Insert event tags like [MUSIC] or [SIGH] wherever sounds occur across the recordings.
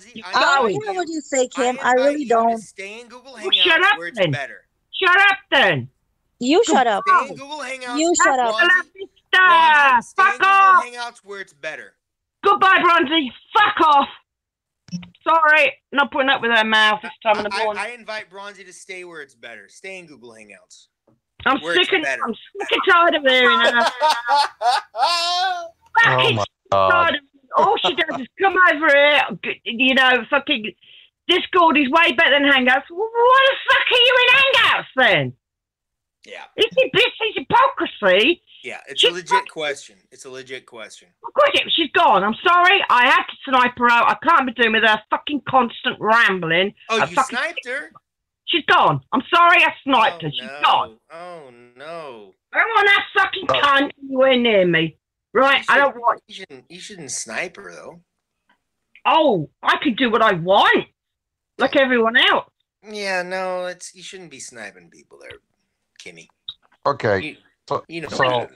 Bronzee, I I'm don't inviting care you- what you say, Kim. I, invite really don't. Stay in Google Well, Hangouts shut up where it's then. better. Shut up then. You shut up. Stay in Google Hangouts. You shut up. Bronzee, Ah, Bronzee, stay in fuck Google off. Hangouts where it's better. Goodbye, Bronzee. Fuck off. Sorry, not putting up with her mouth this time in the I, morning. I invite Bronzee to stay where it's better. Stay in Google Hangouts. I'm sick and. I'm sick and tired of hearing her. [LAUGHS] Oh my god. tired of all she does is come over here, you know, fucking Discord is way better than Hangouts. Wh- Why the fuck are you in Hangouts then? yeah, It's, it's, it's hypocrisy. yeah. It's a She's legit question. It's a legit question. Of course, it- she's gone. I'm sorry. I had to snipe her out. I can't be doing with her fucking constant rambling. Oh, I you fucking- sniped her? She's gone. I'm sorry I sniped oh, her. She's no. gone. Oh no. I don't want that fucking Oh. cunt anywhere near me. Right? You I don't want. You shouldn't. You shouldn't snipe her though. Oh, I could do what I want, like everyone else. Yeah, no. It's you shouldn't be sniping people there, Kimmy. Okay. You, So, you know. so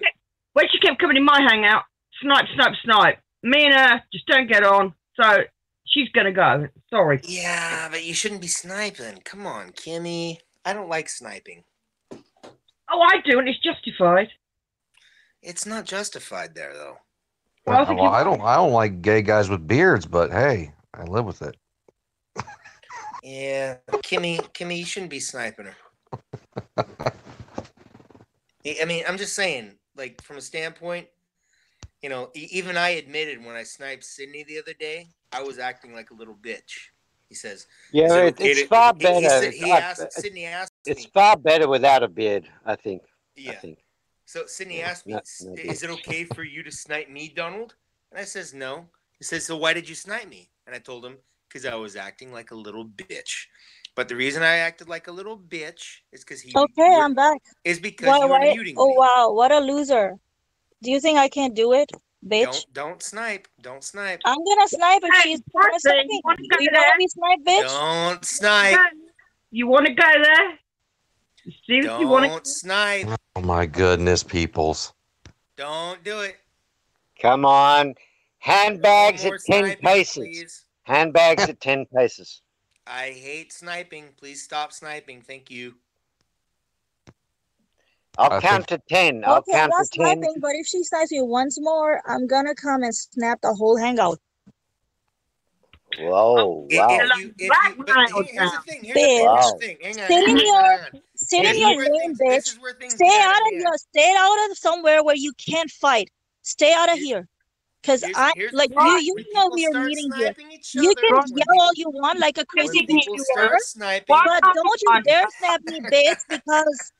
When she kept coming in my hangout, snipe, snipe, snipe. Me and her just don't get on. So she's gonna go. Sorry. yeah, but you shouldn't be sniping. Come on, Kimmy. I don't like sniping. Oh, I do, and it's justified. It's not justified there though. Well, I well, you- I don't I don't like gay guys with beards, but hey, I live with it. Yeah, Kimmy, Kimmy, you shouldn't be sniping her. I [LAUGHS] I mean, I'm just saying, like from a standpoint, you know, e- even I admitted when I sniped Sidney the other day, I was acting like a little bitch. He says, Yeah, "Is it it, okay it's to-" far he- he better. said- He far- asked, Sidney asked it's me, far better without a beard, I think. I yeah. think. So Sidney asked me, no- "S- no "Is it okay for you to snipe me, Donald?" And I says, "No." He says, "So why did you snipe me?" And I told him, "Because I was acting like a little bitch." But the reason I acted like a little bitch is because he Okay, I'm back. is because Why? you were Why? muting Oh me. wow, what a loser! Do you think I can't do it, bitch? Don't don't snipe. Don't snipe. I'm gonna snipe if Hey, she's first gonna snipe me. you wanna go You there? wanna be sniped, bitch? Don't snipe. You want to go there? You seriously want to? Don't snipe. Oh my goodness, peoples. Don't do it. Come on. Handbags [LAUGHS] at 10 sniping, paces. please. Handbags at 10 paces. I hate sniping. Please stop sniping. Thank you. I'll I count to 10. I'll Okay, count not to 10. sniping, but if she snipes me once more, I'm gonna come and snap the whole hangout. Whoa, If- wow. If you, if you, but Blackmail here- here's the thing. Here's the thing. Here's Wow. the thing. Hang on. Sit in your- hang. Sit in your where lane, things- bitch. is where things Stay out out of your, stay out of somewhere where you can't fight. Stay out of Here's- here, cause Here's- I here's like you. You When know we are meeting here. You can when yell all you want like a crazy bitch you start are, sniping, What? but don't you dare snap me, bitch, because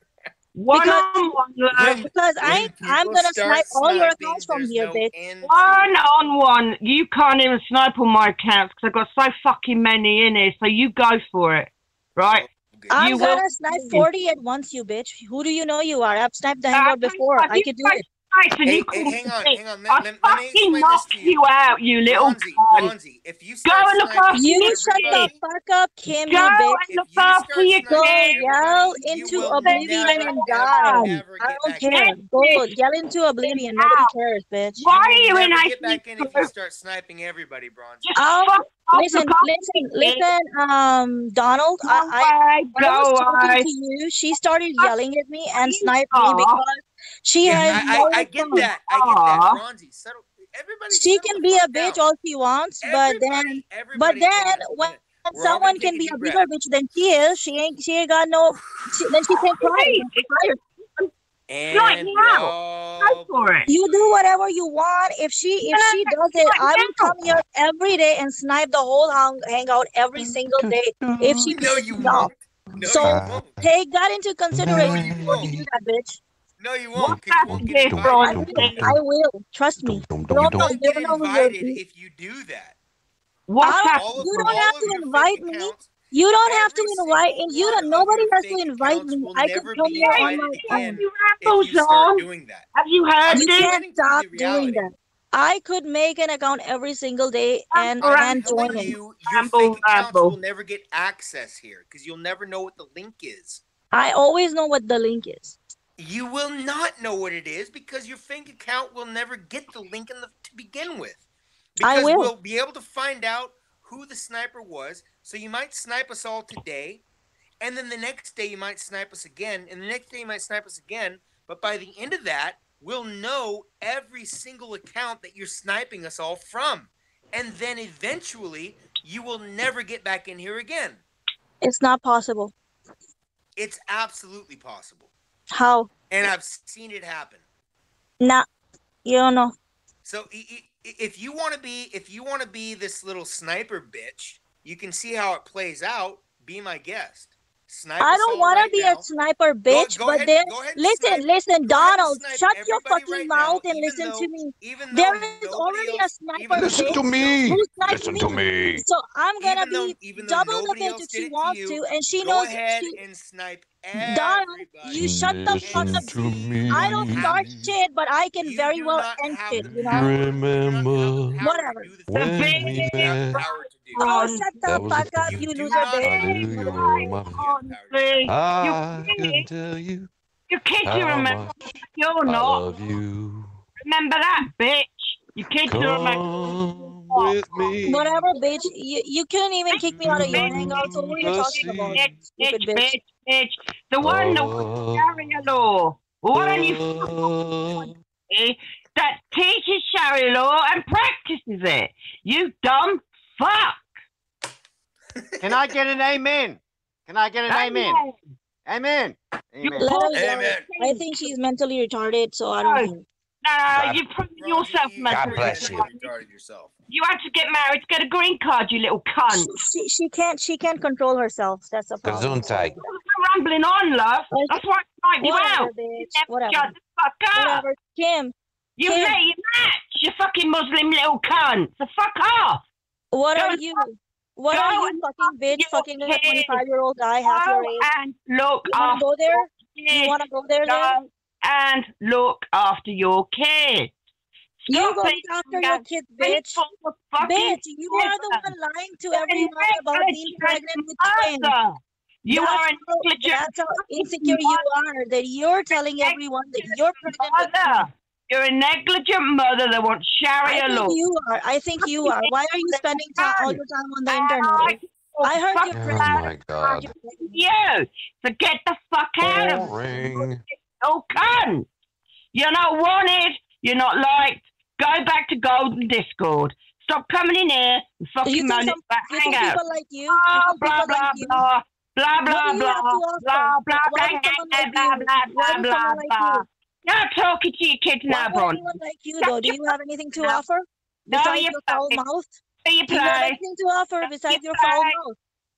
One Because- on one, love. because I I'm gonna snipe all your accounts from here, no bitch. One on one. You can't even snipe on my accounts because I've got so fucking many in here. So you go for it, right? Okay. I'm You gonna snipe 40 at once, you bitch. Who do you know you are? I've sniped the Uh, hangout before. if I you could do it. Nice, and Hey, you hey, call hang on, me. hang on. I'll Let, let, let me fucking explain this to you. you out, you little Bronzee, cunt. Bronzee, if you start and look sniping after You Yes, shut the fuck up, Kim, you Go bitch. and look you after your Go yell into oblivion never, and die. I don't care. Go yell into oblivion. Nobody Ow. cares, bitch. Why are you in never get back in if you start sniping everybody, Bronzee. Just I'll- fuck off, Listen, listen, listen, um, Donald. Go I, I, when I was talking away. to you, she started yelling at me and you sniped me because she Yeah, has I, I, I get phone. that. I get that, Bronzee. Settle. Everybody. She settle can be a bitch down. all she wants, but then but then when. We're someone can be a a bigger breath. bitch than she is, she ain't she ain't got no she, then she can't [LAUGHS] cry. Hey, And Right now. roll. For it. You do whatever you want. If she if she does it, I will come here every day and snipe the whole hang, hangout every single day. If she No, you No. won't. No, So- you won't. take that into consideration you before you won't. do that, bitch. No, you won't. 'cause you won't get invited. I will. Trust me. You don't dum, know, You'll you get don't know who invited if you do that. What I don't- happened? All of, You don't have to invite me. You don't have to invite, and you don't. Nobody has to invite me. I never could come be here on my own. You if rambles you start on. doing that. Have you heard I'm You can't getting to the stop doing that. I could make an account every single day and I'm I'm and join it. you, your Ramble, fake accounts ramble. will never get access here because you'll never know what the link is. I always know what the link is. You will not know what it is because your fake account will never get the link in the, to begin with. I Because will. we'll be able to find out who the sniper was. So you might snipe us all today, and then the next day you might snipe us again, and the next day you might snipe us again. But by the end of that, we'll know every single account that you're sniping us all from. And then eventually you will never get back in here again. It's not possible. It's absolutely possible. How? And I've seen it happen. Nah, you don't know. So if you want to be if you want to be this little sniper bitch, you can see how it plays out. Be my guest. Snipe I don't want right to be now. a sniper bitch, go but ahead- then go ahead and listen, snipe- listen, go Donald, shut your fucking right mouth now, and even listen to me. Even There is nobody already a sniper Listen to bitch nobody me. who Listen me. to me. So I'm gonna Even though- be even though double the bitch if she it to wants you, to, and she Go knows ahead she. and snipe Donald, everybody. you shut the fuck up. to me. I don't start shit, but I can You very well end have shit. You know. power- you do not have the Remember Whatever. the when things we that you have the met? power to do. Oh, shut the That fuck the up, you do loser not bitch. have the Hallelujah, power to my- I You can tell you You kids, you how remember? much You're I not. love you. Remember that, bitch. You kids, you remember? Come with me. Whatever, bitch. You you couldn't even kick me out of your hangout. So what are you talking about? Bitch, bitch, bitch. bitch, bitch. The one that Uh, Sharia law. One you uh, that teaches Sharia law and practices it. You dumb fuck. [LAUGHS] Can I get an amen? Can I get an amen? Amen. You Amen. Let. Amen. I think she's mentally retarded, so I don't No. think. No, you proved Bro, yourself you- mentally God bless you. retarded. retarded yourself. You had to get married to get a green card, you little cunt. She, she can't she can't control herself. That's the problem. Gesundheit. You're rambling on, love. Okay. That's why I sniped you Whatever, out. Whatever. Shut the fuck up. Whatever. Kim, You Kim. let your match, you fucking Muslim little cunt. So fuck off. What are you? What are you fucking bitch your fucking a 25 year old guy half your age? and look You wanna go there? your You wanna go there then? Go and look after your kids. You go after your kids, bitch. Bitch, you are the one lying to everyone about being pregnant with twins. You That's are how- That's how insecure you are. That you're telling everyone that you're pregnant with twins. Mother. You're a negligent mother that wants I Sharia think law. you are. I think you are. Why are you spending time all your time on the internet? I I heard you're Oh pregnant. my God. you. So get the fuck out of Boring. Oh, cunt! You're not wanted. You're not liked. Go back to Golden Discord. Stop coming in here and fucking think moaning some- about You think hangouts. people like you? you oh, Blah think blah people blah like you? blah blah What blah do you blah have to offer? blah blah Why blah does someone like blah you? blah Why blah does blah someone like blah. you? You're talking to your kids now, Bron. like you though? Do you have anything to No. offer No, besides you your foul mouth? Do you have anything to offer besides your foul mouth?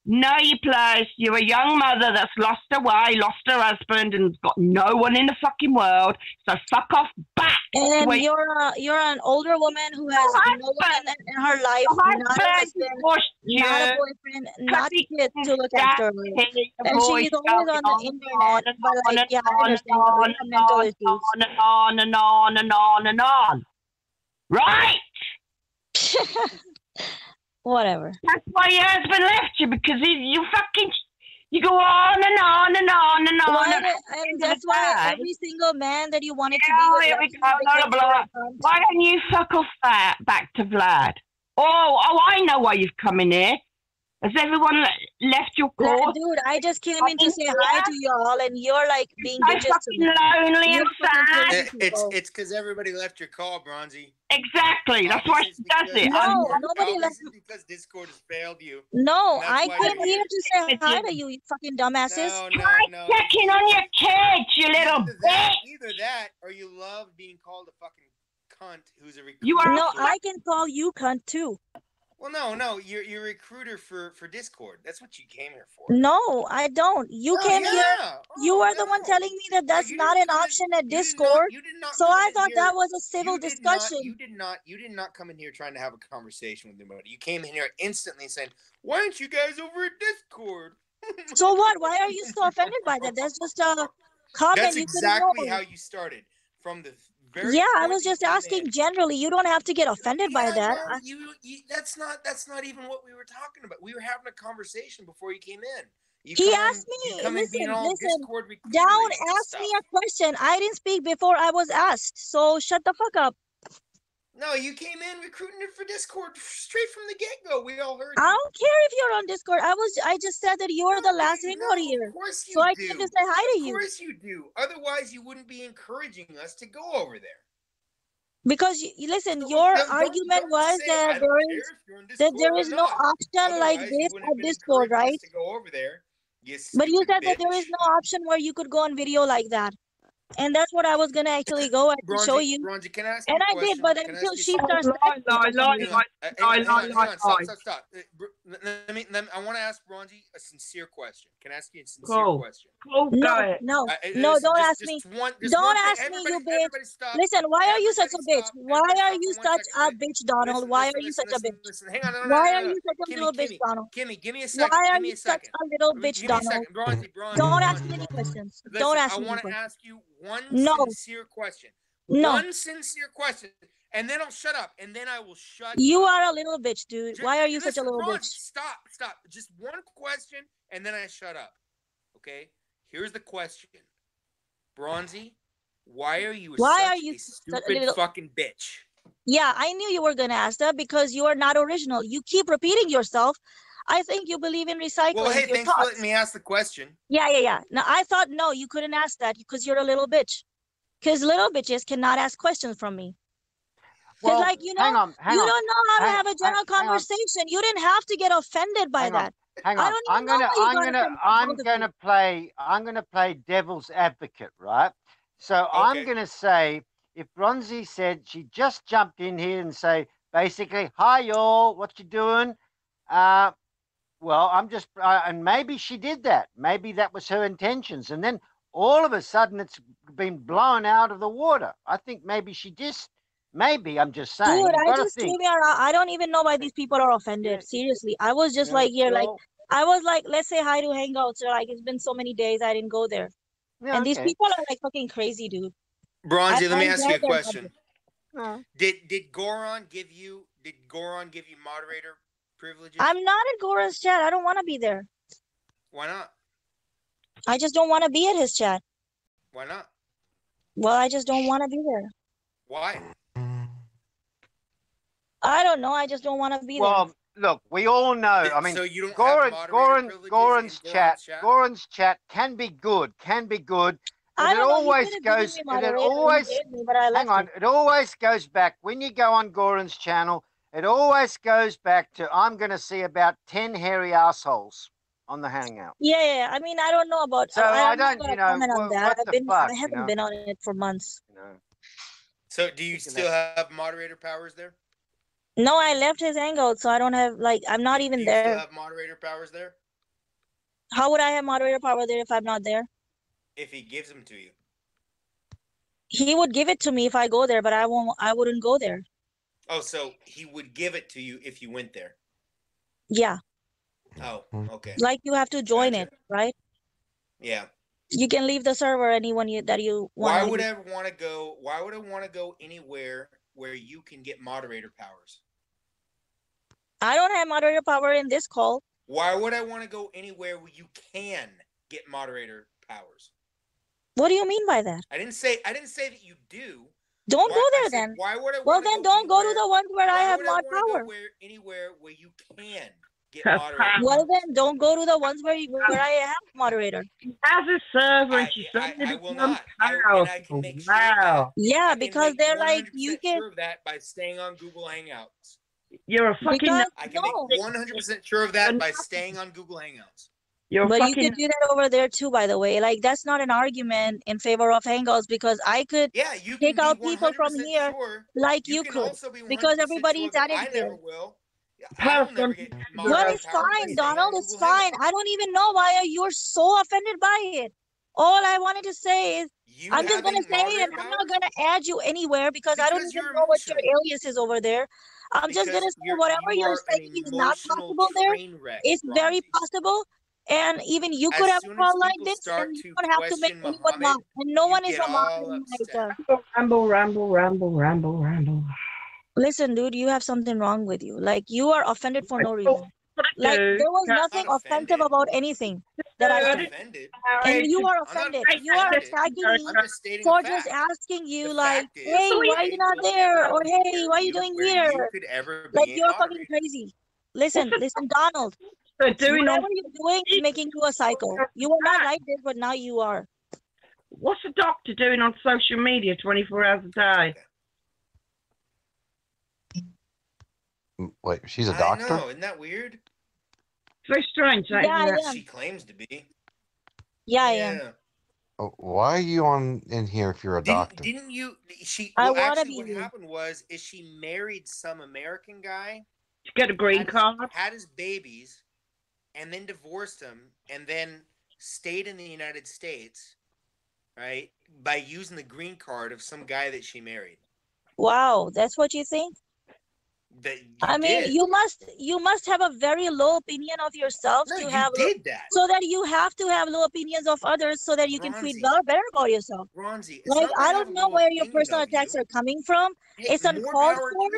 No, you place. You're a young mother that's lost her way, lost her husband, and got no one in the fucking world. So fuck off back. And Wait. you're a, you're an older woman who has no one in, in her life, not a husband husband, pushed you. not a boyfriend, not kids to look after her. And she's always on the internet, and but on like, and yeah, I on and understand on and on and on and on and on and on. Right. [LAUGHS] Whatever. That's why your husband left you because he, you fucking you go on and on and on and on. Why, and and that's why bag. every single man that you wanted to Yeah, be with go, blah, blah. Why don't you fuck off back, back to Vlad? Oh, oh, I know why you've come in here. Has everyone left your Like, course? dude, I just came in to Fucking say hi to y'all, and you're like being so bitches to fucking lonely and sad. It- it's it's because everybody left your call, Bronzee. Exactly. That's why Obviously she does because it. No, I'm- Discord- nobody left- obviously because Discord has failed you. No, I why came you're here here. to say hi you. to you, you fucking dumbasses. No, no, no. checking on your kids, you little Either that, bitch. either that, or you love being called a fucking cunt who's a recruiter. You are- No, I can call you cunt too. Well, no, no, you're you're a recruiter for for Discord. That's what you came here for. No, I don't. You Oh, came here. yeah. You Oh, are the one telling me that that's you not an option at you did not- Discord. you did not So I thought here- that was a civil you did not- discussion. you did not. You did not come in here trying to have a conversation with anybody. You came in here instantly saying, "Why aren't you guys over at Discord?" So what? Why are you so [LAUGHS] offended by that? That's just a comment That's you exactly how you started from the very. Yeah, I was just asking in. generally. You don't have to get offended by that. no, you, you, that's not that's not even what we were talking about. We were having a conversation before you came in. You He asked me, in listen, listen, Down asked me a question. I didn't speak before I was asked. So shut the fuck up. No, you came in recruiting it for Discord straight from the get go. We all heard. I you. don't care if you're on Discord. I was I just said that you are the last hangout here. Of course you So I do. came to say hi to you. Of course you do. Otherwise, you wouldn't be encouraging us to go over there. Because you, listen, So your don't- argument don't was that there is you're that there is no option like Otherwise, this at Discord, right? To go over there. You But you said that there is no option where you could go on video like that. And that's what I was gonna actually go and to show you. Bronzee, can I ask And you a I did, but Can I until she starts Lie, lie, acting lie, something lie. on, hang lie, lie, on, hang on, lie, Stop, stop, stop. Let let me, let me. I want to ask Bronzee a sincere question. Can I ask you a sincere Cool. question? Cool, go No, no, no, listen, don't just- ask just me. one- Don't one ask me, you bitch. Stop. Listen, why are you such a bitch? stop. Why Everybody are you such a bitch, Donald? Why are you such a bitch? Listen, hang on. No, no, Why are no, no. you such a little bitch, Donald? Kimmy, give me a second. Why are Give me you a such a little bitch, give me a Donald? Bronzee, Bronzee, Don't ask me any questions. Don't ask me any want to questions. ask you one No. sincere question. No, One sincere question, and then I'll shut up, and then I will shut. you up. are a little bitch, dude. Ju- Why are you such a little Bronzee, bitch? Stop, stop. Just one question, and then I shut up. Okay. Here's the question, Bronzee. Why are you? Why such are you a such a stupid little- fucking bitch? Yeah, I knew you were gonna ask that because you are not original. You keep repeating yourself. I think you believe in recycling Well, hey, your thanks for letting me ask the question. Yeah, yeah, yeah. Now I thought no, you couldn't ask that because you're a little bitch. Because little bitches cannot ask questions from me. Because Well, like you know, hang on, hang you on, don't know how to hang- have a general hang on. conversation. You didn't have to get offended by hang on, that. hang I on. don't I'm gonna, why you I'm gonna, I'm gonna play, I'm gonna play devil's advocate, right? So I'm gonna say, if Bronzee said she just jumped in here and say, basically, hi y'all, what you doing? Uh, well, I'm just, uh, and maybe she did that. Maybe that was her intentions, and then all of a sudden it's been blown out of the water. I think maybe she just, maybe I'm just saying. Dude, I just think. came here. I I don't even know why these people are offended. Yeah. Seriously, I was just you like here, like I was like, let's say hi to Hangouts. Or like it's been so many days I didn't go there, yeah, and these people are like fucking crazy, dude. Bronzee, I- let me I ask you a question. Uh, Did did Goran give you did Goran give you moderator privileges? I'm not in Goran's chat. I don't want to be there. Why not? I just don't want to be at his chat. Why not? Well, I just don't want to be there. Why? I don't know. I just don't want to be there. Well, look, we all know. I mean, so you don't Goran, have moderator Goran, privileges Goran's chat, chat. Goran's chat can be good, can be good. But it don't know. always could goes, me it always, me, but I hang on, it. it always goes back when you go on Goran's channel. It always goes back to I'm going to see about ten hairy assholes on the hangout. Yeah, yeah, yeah. I mean, I don't know about. So I, I I'm don't, gonna you know, comment on that. what I've the been. fuck, I you haven't know? been on it for months. You know. So do you still have moderator powers there? No, I left his hangout, so I don't have like. I'm not Do even you there. still have moderator powers there? How would I have moderator power there if I'm not there? If he gives them to you. He would give it to me if I go there, but I won't. I wouldn't go there. Oh, so he would give it to you if you went there. Yeah, Oh, Hmm. okay. like you have to join Gotcha. it, right? Yeah. You can leave the server anyone you that you want. Why would I want to go? Why would I want to go anywhere where you can get moderator powers? I don't have moderator power in this call. Why would I want to go anywhere where you can get moderator powers? What do you mean by that? I didn't say I didn't say that you do. Don't Why- go there said, then. Why would I? Well, wanna then don't go to the ones where I have would mod wanna go power. Where, anywhere where you can get Well, moderator. Well, then don't go to the ones where you, where I have moderator. As a server, I, and she's I, suddenly I will become not. I, and I powerful. can make sure wow, Yeah, I can because make they're like you can sure of that by staying on Google Hangouts. you're a fucking, because I can no, make 100% sure of that by staying on Google Hangouts. You're a but you fucking. could do that over there too. By the way, like that's not an argument in favor of Hangouts because I could Yeah, you Take out people from here Sure. like You, you could. also be because everybody's sure that at it I here. never will. Yeah, I will never get Person. Well, moderator it's fine, Donald. on It's fine. I don't even know why you're so offended by it. All I wanted to say is You I'm just gonna say it, and I'm not gonna add you anywhere because I don't even you're know what your alias is over there. I'm just gonna say you're, whatever you you're saying is not possible there. wreck, It's very possible. And even you could As have a soon as call like this, and you don't have to make question anyone Muhammad, mock. And no one is get a mock all in upset. America. Ramble, ramble, ramble, ramble, ramble. Listen, dude, you have something wrong with you. Like you are offended for no reason. Like there was nothing Not offensive about anything. that I I said. didn't- And you are offended. offended. You are attacking me I'm just stating for just asking you, The like, fact is, hey, why are you- you not there? Or hey, why are you you- doing here? You could ever be Like you're fucking crazy. Listen, listen, Donald. For doing all Whatever you're doing is making you a psycho. You were not like this, but now you are. What's a doctor doing on social media 24 hours a day? Mm, Wait, she's a I doctor? know, isn't that weird? It's very strange, that, Yeah, isn't it? yeah. She claims to be. Yeah, I am. Oh, Why are you on in here if you're a Didn't, doctor? didn't you? She. I Well, wanna actually, be what you. happened was, is she married some American guy, To get a green had his- card. had his babies, and then divorced him, and then stayed in the United States, right? By using the green card of some guy that she married. Wow, that's what you think? That I mean, did. you must you must have a very low opinion of yourself no, to you have did that, so that you have to have low opinions of others so that you can feel better, better about yourself. Bronzee. Like I don't know where your personal attacks you. are coming from. Hey, It's uncalled for.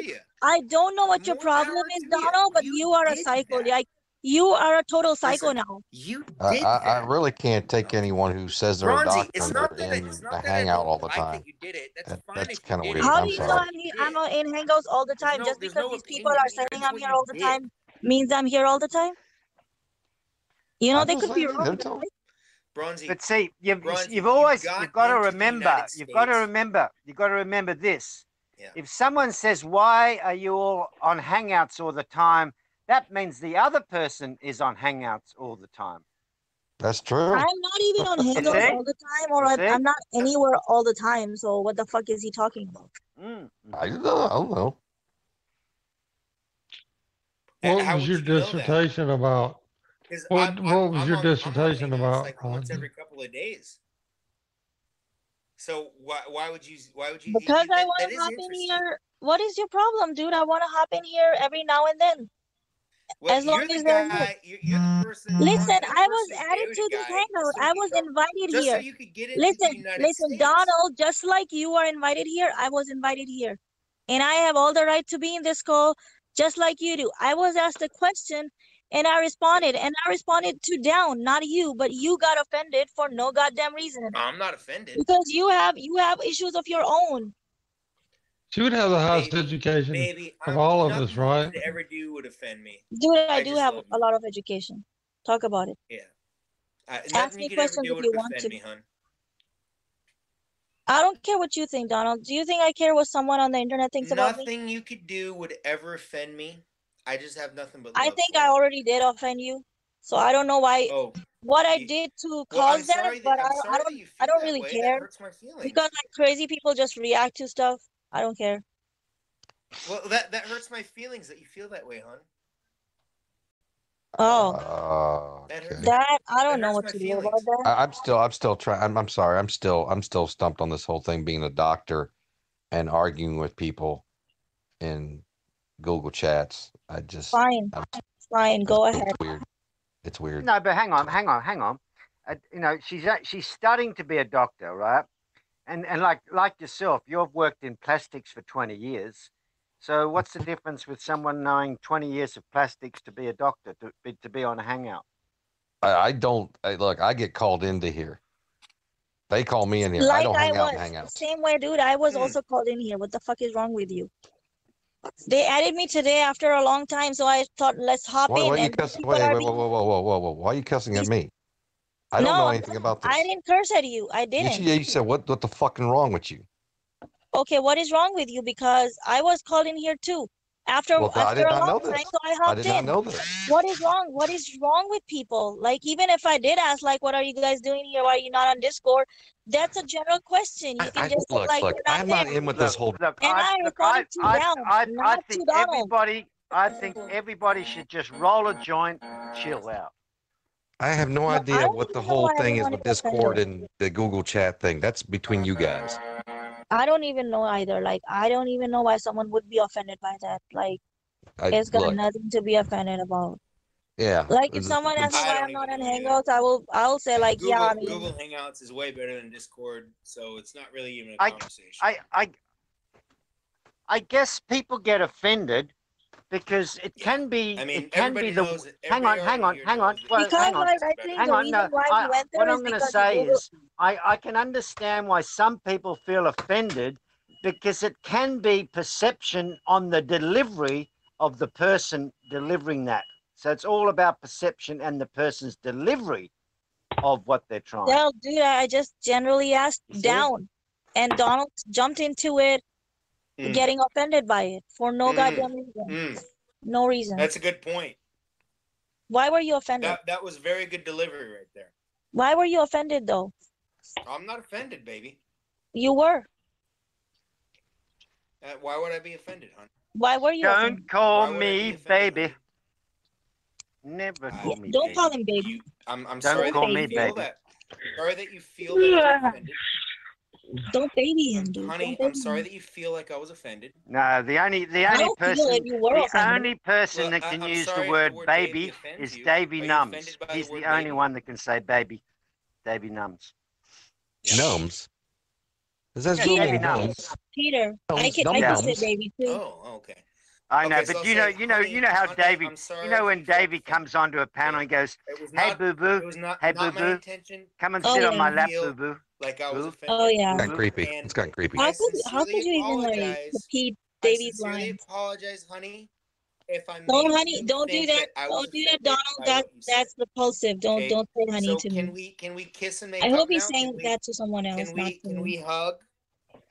I don't know what your problem is, you. Donald, but You are a psycho. that. Like you are a total psycho Listen, now. You I, did I, that. I really can't take anyone who says they're a doctor it's and not they're that in it's not a that hangout all the like time. that you did it. That's That- fine that's kinda weird. How I'm do you know. I'm, I'm in hangouts all the time? no- Just because no these people are here. saying I'm here all the did. time means I'm here all the time? You know, I'm they could be saying, wrong. they're Bronzee, But see, you've, Bronzee, you've you always got you've got to remember you've got to remember you've got to remember this. Yeah. If someone says why are you all on Hangouts all the time, that means the other person is on Hangouts all the time. That's true. I'm not even on [LAUGHS] hangouts all the time, or I, see? I'm not anywhere all the time. So what the fuck is he talking about? Mm. I don't know. I don't know. What how was your you dissertation about? what- I'm- what I'm- was I'm your on- dissertation about, Like once every couple of days. So why why would you why would you? Because that- I want to hop in here. What is your problem, dude? I want to hop in here every now and then. Well, as long you're the as they're guy. You're, you're the mm-hmm. person. Listen, Bronzee, you're the I was added to this hangout. so I was could- invited just here. so you could get into the Listen, listen, States. Donald, just like you are invited here, I was invited here. And I have all the right to be in this call, just like you do. I was asked a question and I responded, and I responded to down, not you, but you got offended for no goddamn reason. I'm not offended. Because you have you have issues of your own. She would have the highest Baby, education. Baby, of I'm- all of us, right? could ever do would offend me. Dude, I, I do have a lot of education. Talk about it. Yeah. Uh, Ask me you could ever questions if you want to. me, hun. I don't care what you think, Donald. Do you think I care what someone on the internet thinks about me? Nothing you could do would ever offend me. I just have nothing but. I think for I you. already did offend you. So I don't know why Oh, what I did to well, cause I'm that, but I, I'm don't- I don't I don't really way. care That hurts my feelings. because like crazy people just react to stuff. I don't care. well, that that hurts my feelings that you feel that way, hon. Oh, Uh, That okay. that I don't know what my to do about that. I, I'm still, I'm still trying. I'm, I'm sorry. I'm still, I'm still stumped on this whole thing being a doctor and arguing with people in Google chats. I just, Fine, I'm- fine, go it's, ahead. It's weird. It's weird. No, but hang on, hang on, hang on. Uh, you know, she's a- she's studying to be a doctor, right? And and like like yourself, you've worked in plastics for twenty years. So what's the difference with someone knowing twenty years of plastics to be a doctor to be to be on a hangout? I, I don't. I, look, I get called into here. They call me in here. I don't hang out was, and hang out. same way, dude. I was also called in here. What the fuck is wrong with you? They added me today after a long time, so I thought let's hop Why, in. why are you and cussing? people Wait, are wait, being- whoa, whoa, whoa, whoa, whoa, whoa! Why are you cussing at He's- me? I don't No, know anything about this. I didn't curse at you. I You, didn't. yeah, you said what? What the fucking wrong with you? Okay, what is wrong with you? Because I was called in here too. After Well, I after did a not know long time, this. so I I hopped did not in. know this. What is wrong? What is wrong with people? Like even if I did ask, like, what are you guys doing here? Why are you not on Discord? That's a general question. You I, can I, just say, look, like, look. you're not I'm not there. in with this whole. Look, And I look, I, responded to I, down, I, I not to think Donald. everybody, I think everybody should just roll a joint, chill out. I have no idea don't what the whole thing is with. Discord and the Google chat thing. That's between you guys. I don't even know either. Like I don't even know why someone would be offended by that. Like I, it's got look, nothing to be offended about. yeah. Like if someone it's- asks me I why I'm not even on. Hangouts, I will I'll say like, Google, yeah, I mean, Google Hangouts is way better than Discord, so it's not really even a I- conversation. I, I, I guess people get offended because it can be. I mean, it can be the. knows. Hang on, hang on, hang on. knows. Well, Because hang on. like, I think Hang the on, reason no. why I, he went there what is I'm going to say Google- is, I, I can understand why some people feel offended because it can be perception on the delivery of the person delivering that. So it's all about perception and the person's delivery of what they're trying. No, dude, I just generally asked down, and Donald jumped into it, Mm. getting offended by it for no Mm. goddamn reason. Mm, No reason. that's a good point. Why were you offended? That that was very good delivery right there. Why were you offended though? I'm not offended, baby. You were. Uh, why would I be offended, hon? Why were you offended? Don't call Why be me baby. Never Yeah, call me Don't baby. call him baby. You, I'm I'm Don't sorry call that me you feel baby. that. Sorry that you feel that I was offended. Don't baby him, dude. Honey, Don't I'm sorry him. that you feel like I was offended. No, the only the I only don't feel person like you were the offended. only person Well, that I- can I'm use sorry if the the word word baby baby offends is you. Davy Are you Nums. offended by the He's the only baby? one that can say baby. Davy Nums. Yeah. Gnomes. Is that Yeah, Zoom Davy or Nums. gnomes? Peter, I Gnomes, can I can dums. say baby too. Oh, okay. I know, Okay, so but I'll you know, say, you know, honey, you know how honey, Davy, I'm sorry you know if when you felt Davy offended. comes onto a panel and goes, It was "Hey, not. boo It boo, was not, Hey, not my boo-boo. intention. come and Oh, sit on yeah. my lap, boo boo." Like I was offended. Oh yeah. It's gotten creepy. And It's gotten creepy. How I could how could you even like apologize. repeat I Davy's sincerely line? apologize, honey. If I No, made honey, don't do think that. Don't do that, offended Donald. by That what that's repulsive. Don't Okay, don't say honey so to can me. Can we can we kiss and make I up hope he's now? saying we, that to someone else, Can we to can me. we hug?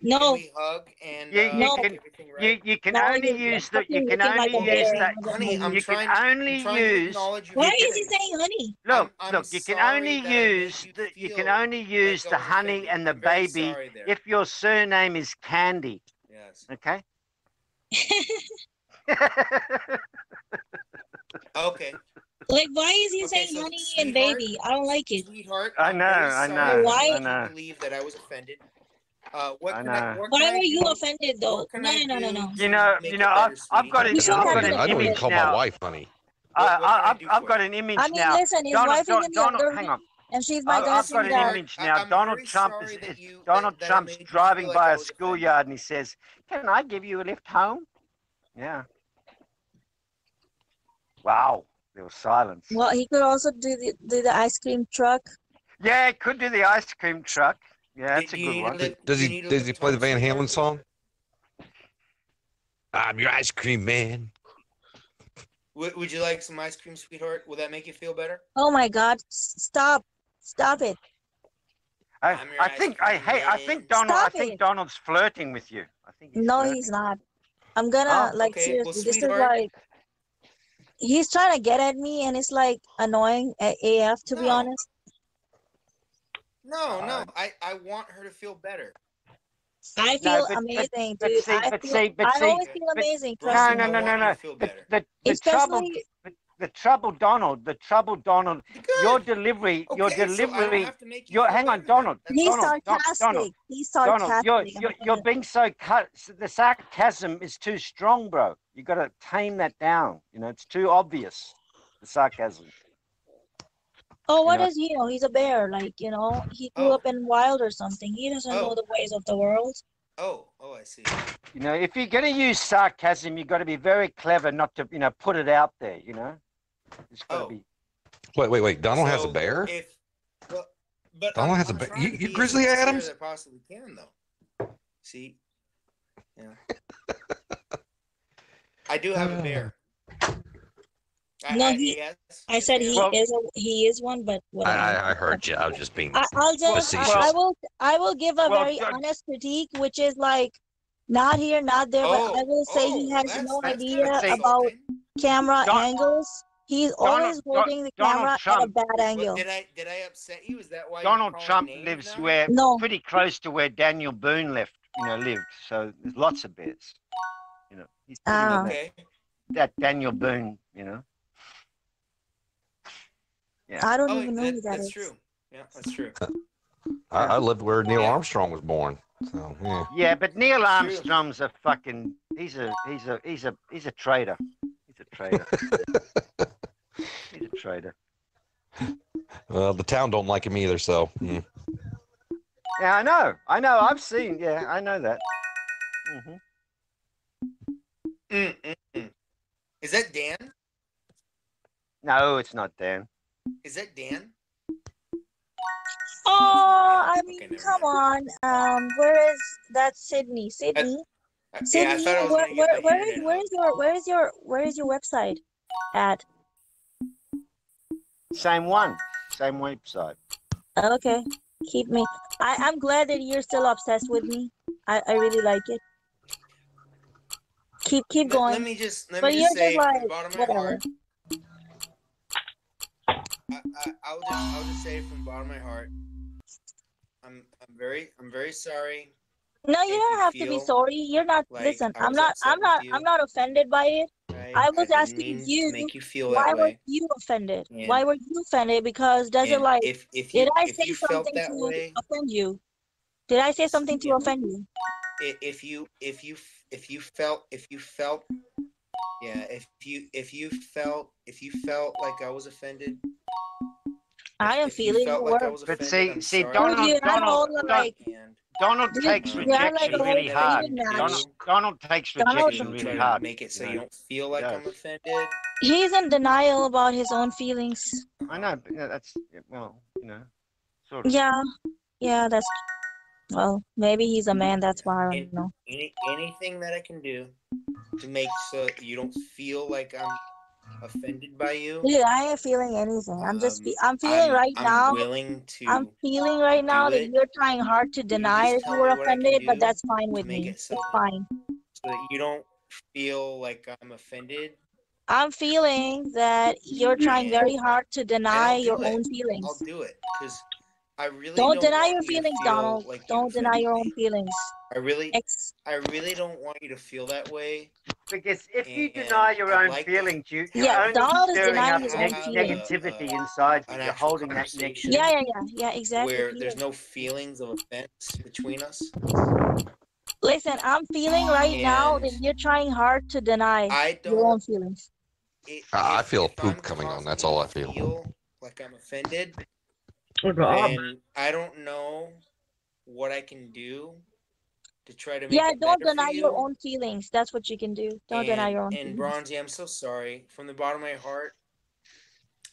Can No, we hug and You- uh, you make can- everything You you can now only use the you can looking like only use bear. that. Honey, I'm You honey? can trying. only I'm trying to use. acknowledge your Why is he saying honey? Look, I'm look, you can only that I made use you the you can only use the honey offended. and the I'm baby if your surname is Candy. yes. Okay. [LAUGHS] Okay. Like, why is he Okay, saying so, honey and baby? I don't like it. Sweetheart, I know, I know, Why? I you know. believe that I was offended. Uh, what I can I, know. what can Why I were you do? offended though? What can No, I no, no, no, do no. You know, make you it know, better, I've, I've got an, You should I've have got been an I don't even image call my now. wife honey. I, What- what can I I, I've, do I've for got an image I mean, now. listen, his Donald, wife is Don- in the Donald, other hang room, on. and she's I, like I've asking got an image I- now. I'm Donald very Trump sorry is, that is you- Donald that- that I Trump's made you driving feel like by a was schoolyard and he says, "Can I give you a lift home?" Yeah. Wow, there was silence. Well, he could also do the do the ice cream truck. Yeah, he could do the ice cream truck. Yeah, Do- that's a good one. lift? Does he does he play the Van? Halen song? I'm your ice cream man. Would, would you like some ice cream, sweetheart? Will that make you feel better? Oh my God! Stop! Stop it! I, I'm your I ice think I cream hey I man. think Donald Stop I think it. Donald's flirting with you. I think he's No, flirting. he's not. I'm gonna Oh, like okay. Well, seriously. This is sweetheart- like he's trying to get at me, and it's like annoying a- AF to be No. honest. No, no. I, I want her to feel better. I feel but- but- amazing, but dude. see- I but feel, see- but I see- always feel amazing. No, No, no, no, I no, want you no. to feel The, the, the trouble, the, the trouble, Donald. The trouble, Donald. Good. Your delivery, your Okay, so delivery. have to make you your hang on. Donald. He's. Donald, sarcastic. Donald, he's Donald, sarcastic. you're you're, not you're being so cut. The sarcasm is too strong, bro. You got to tame that down. You know, it's too obvious. The sarcasm. Oh, what know- does he know? He's a bear. Like you know, he grew Oh. up in wild or something. He doesn't know Oh. the ways of the world. Oh, oh, I see. You know, if you're going to use sarcasm, you've got to be very clever not to, you know, put it out there. You know, it's got to Oh. be. Wait, wait, wait. Donald has a So, bear. If well, but Donald I'm, has a I'm bear. trying You- to you be Grizzly as sincere Adams? As I possibly can, though. See, yeah. [LAUGHS] I do have a bear. I, No, I, he- yes, I said he. Well- is a, he is one, but I, whatever. I, I heard you. I was just being. I, I'll just I, I facetious. will I will give a Well, very Doug- honest critique, which is like not here, not there, but I Oh, will say he oh, has that's- no that's idea kinda about insulting. camera Don- angles. He's Donald- always Don- holding the Donald camera at a Trump- bad What, angle. did I did I upset you? Is that why Donald you're calling Trump names lives now? where No, pretty close to where Daniel Boone left, you know, lived. So there's lots of bears. You know, he's pretty Ah. much Okay. that Daniel Boone. You know, I don't Oh, even know that, who that that's is. true. Yeah, that's true. I, I lived where Neil Armstrong was born. So yeah. yeah. But Neil Armstrong's a fucking. He's a. He's a. He's a. He's a traitor. He's a traitor. [LAUGHS] he's a traitor. Well, the town don't like him either. So mm. Yeah, I know. I know. I've seen. Yeah, I know that. hmm Mm, mm, mm. No, it's not Dan. Is that Dan? Oh, I mean, never come on. Um, where is that Sidney? Sidney, I Sidney. thought I Where, where, get my where is internet where on. is your where is your where is your website at? Same one. Same website. Okay, keep me. I I'm glad that you're still obsessed with me. I I really like it. Keep keep Let, let going. me just let But me you're just say just from the like bottom of my whatever. heart. I, I, I'll just I'll just say from the bottom of my heart. I'm I'm very I'm very sorry. No, you don't you have to be sorry. You're not. like Listen, I I'm not. I'm not. you. I'm not offended by it. I, I was didn't asking you, make you feel Why were you offended? And- Why were you offended? Because does it like if if you did I say you something to way, offend you? Did I say something to offend you? if you if you if you felt if you felt yeah if you if you felt if you felt like I was offended I am if you feeling felt you like I were. was But offended, see- I'm see, sorry. Donald- Dude, I'm Donald- like, Donald takes you act like rejection really hard. Donald, Donald takes Donald- rejection try really to hard. make it so you you don't feel like I'm offended. he's in denial about his own feelings. I know, but that's well, you know, sort of. Yeah, yeah, that's well, maybe he's a man. That's why I don't know. Any anything that I can do to make so you don't feel like I'm offended by you. Dude, I ain't feeling anything. I'm just. Fe- um, I'm feeling I'm, right I'm now. willing to I'm feeling right now that it. you're trying hard to deny just that you were me what I can offended, but that's fine with me. it so It's fine. so that you don't feel like I'm offended. I'm feeling that you're trying very hard to deny your it. own feelings. I'll do it because I really Don't don't, deny your feelings, feel Donald. Like Don't deny offended your own [LAUGHS] feelings. I really, Ex- I really don't want you to feel that way. Because if you deny your own like feelings, you, you're Yeah, only Donald is stirring denying up his neg- own negativity Uh, inside you. You're holding that conversation. negativity. yeah, yeah, yeah, yeah, exactly. where he there's no feelings of offense between us. Listen, I'm feeling right now that you're trying hard to deny I your own feelings. i- I- I feel poop coming on, that's all I feel. Feel like I'm offended, Then I don't know what I can do to try to make Yeah, it don't deny your own feelings. That's what you can do. Don't deny And- your own And feelings. Bronzee, I'm so sorry from the bottom of my heart.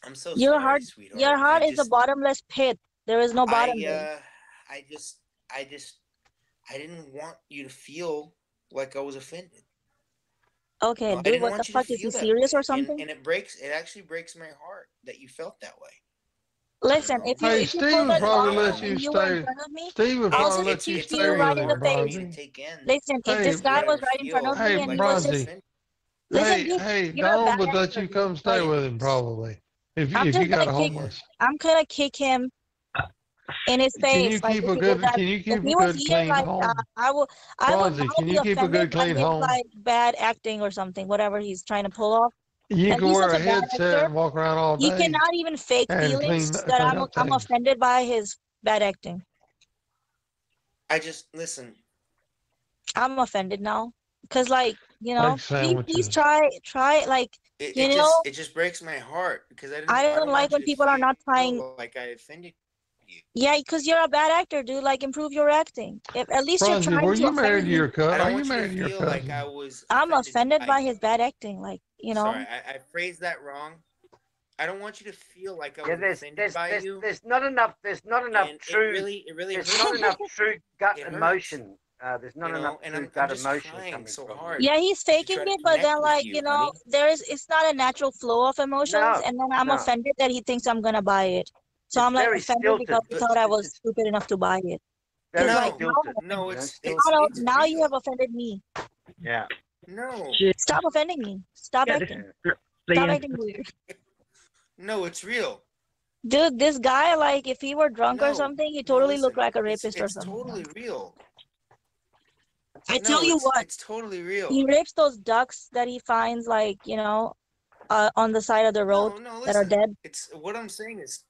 I'm so Your sorry, heart- sweetheart. Your heart I is a bottomless pit. There is no bottom I, uh, I just, I just, I didn't want you to feel like I was offended. Okay, No, dude, what the you fuck? Is he serious way. or something? And, and it breaks. It actually breaks my heart that you felt that way. Listen, if you Hey, if you pull Steven that probably off you you were in stay- front of me, Steve would I'll probably just hit you you stay right in the face. To Bronzee. take in. listen, if Hey, this guy was right in front of Hey, me and he was Bronzee. just Hey, listen, Hey, dude, hey, you're a Donald bad would let you come stay with him probably. If I'm if you got gonna kick- homeless. I'm gonna kick him in his face. Can you like, keep if a good that. can you keep a good clean like home? uh, I will, I will, Bronzee, I will can you keep a good clean home? like bad acting or something, whatever he's trying to pull off. You and can he's wear a a headset actor. and walk around all He day. cannot even fake and feelings clean- that clean I'm up I'm things. offended by his bad acting. I just listen. I'm offended now. Cause like, you know, Like please, please try try like It, You it know, just it just breaks my heart because I didn't. I don't like want when you to people are not trying Like I offended you. yeah, because you're a bad actor, dude. Like improve your acting. If at least you're Bronzee, trying were to you married offend to me. your I cousin? don't Are you want married to to your feel cousin? like I was. I'm offended by his bad acting. Like, you know. Sorry, I, I phrased that wrong. I don't want you to feel like I was Yeah, there's offended there's by there's, you. there's not enough there's not enough and true It really, it really there's hurts not enough [LAUGHS] true gut emotion. Uh, there's not you know, enough and true I'm, I'm gut just emotion coming so from hard. Yeah, he's faking it, but then like, you, you know, honey. there is it's not a natural flow of emotions, No, and then I'm no. offended that he thinks I'm gonna buy it. So It's I'm like offended stilted. because he thought I was stupid enough to buy it. Very No, like, stilted. No, it's it's, Now, it's now you have offended me. yeah. No, Stop offending me. Stop Yeah, acting. Stop Liam. acting weird. no, it's real. Dude, this guy, like, if he were drunk or something, he No, totally looked like a it's- rapist or something. it's totally real. I No, tell you it's, what, it's totally real. he rapes those ducks that he finds, like, you know, uh, on the side of the road no, no, that are dead. It's what I'm saying is,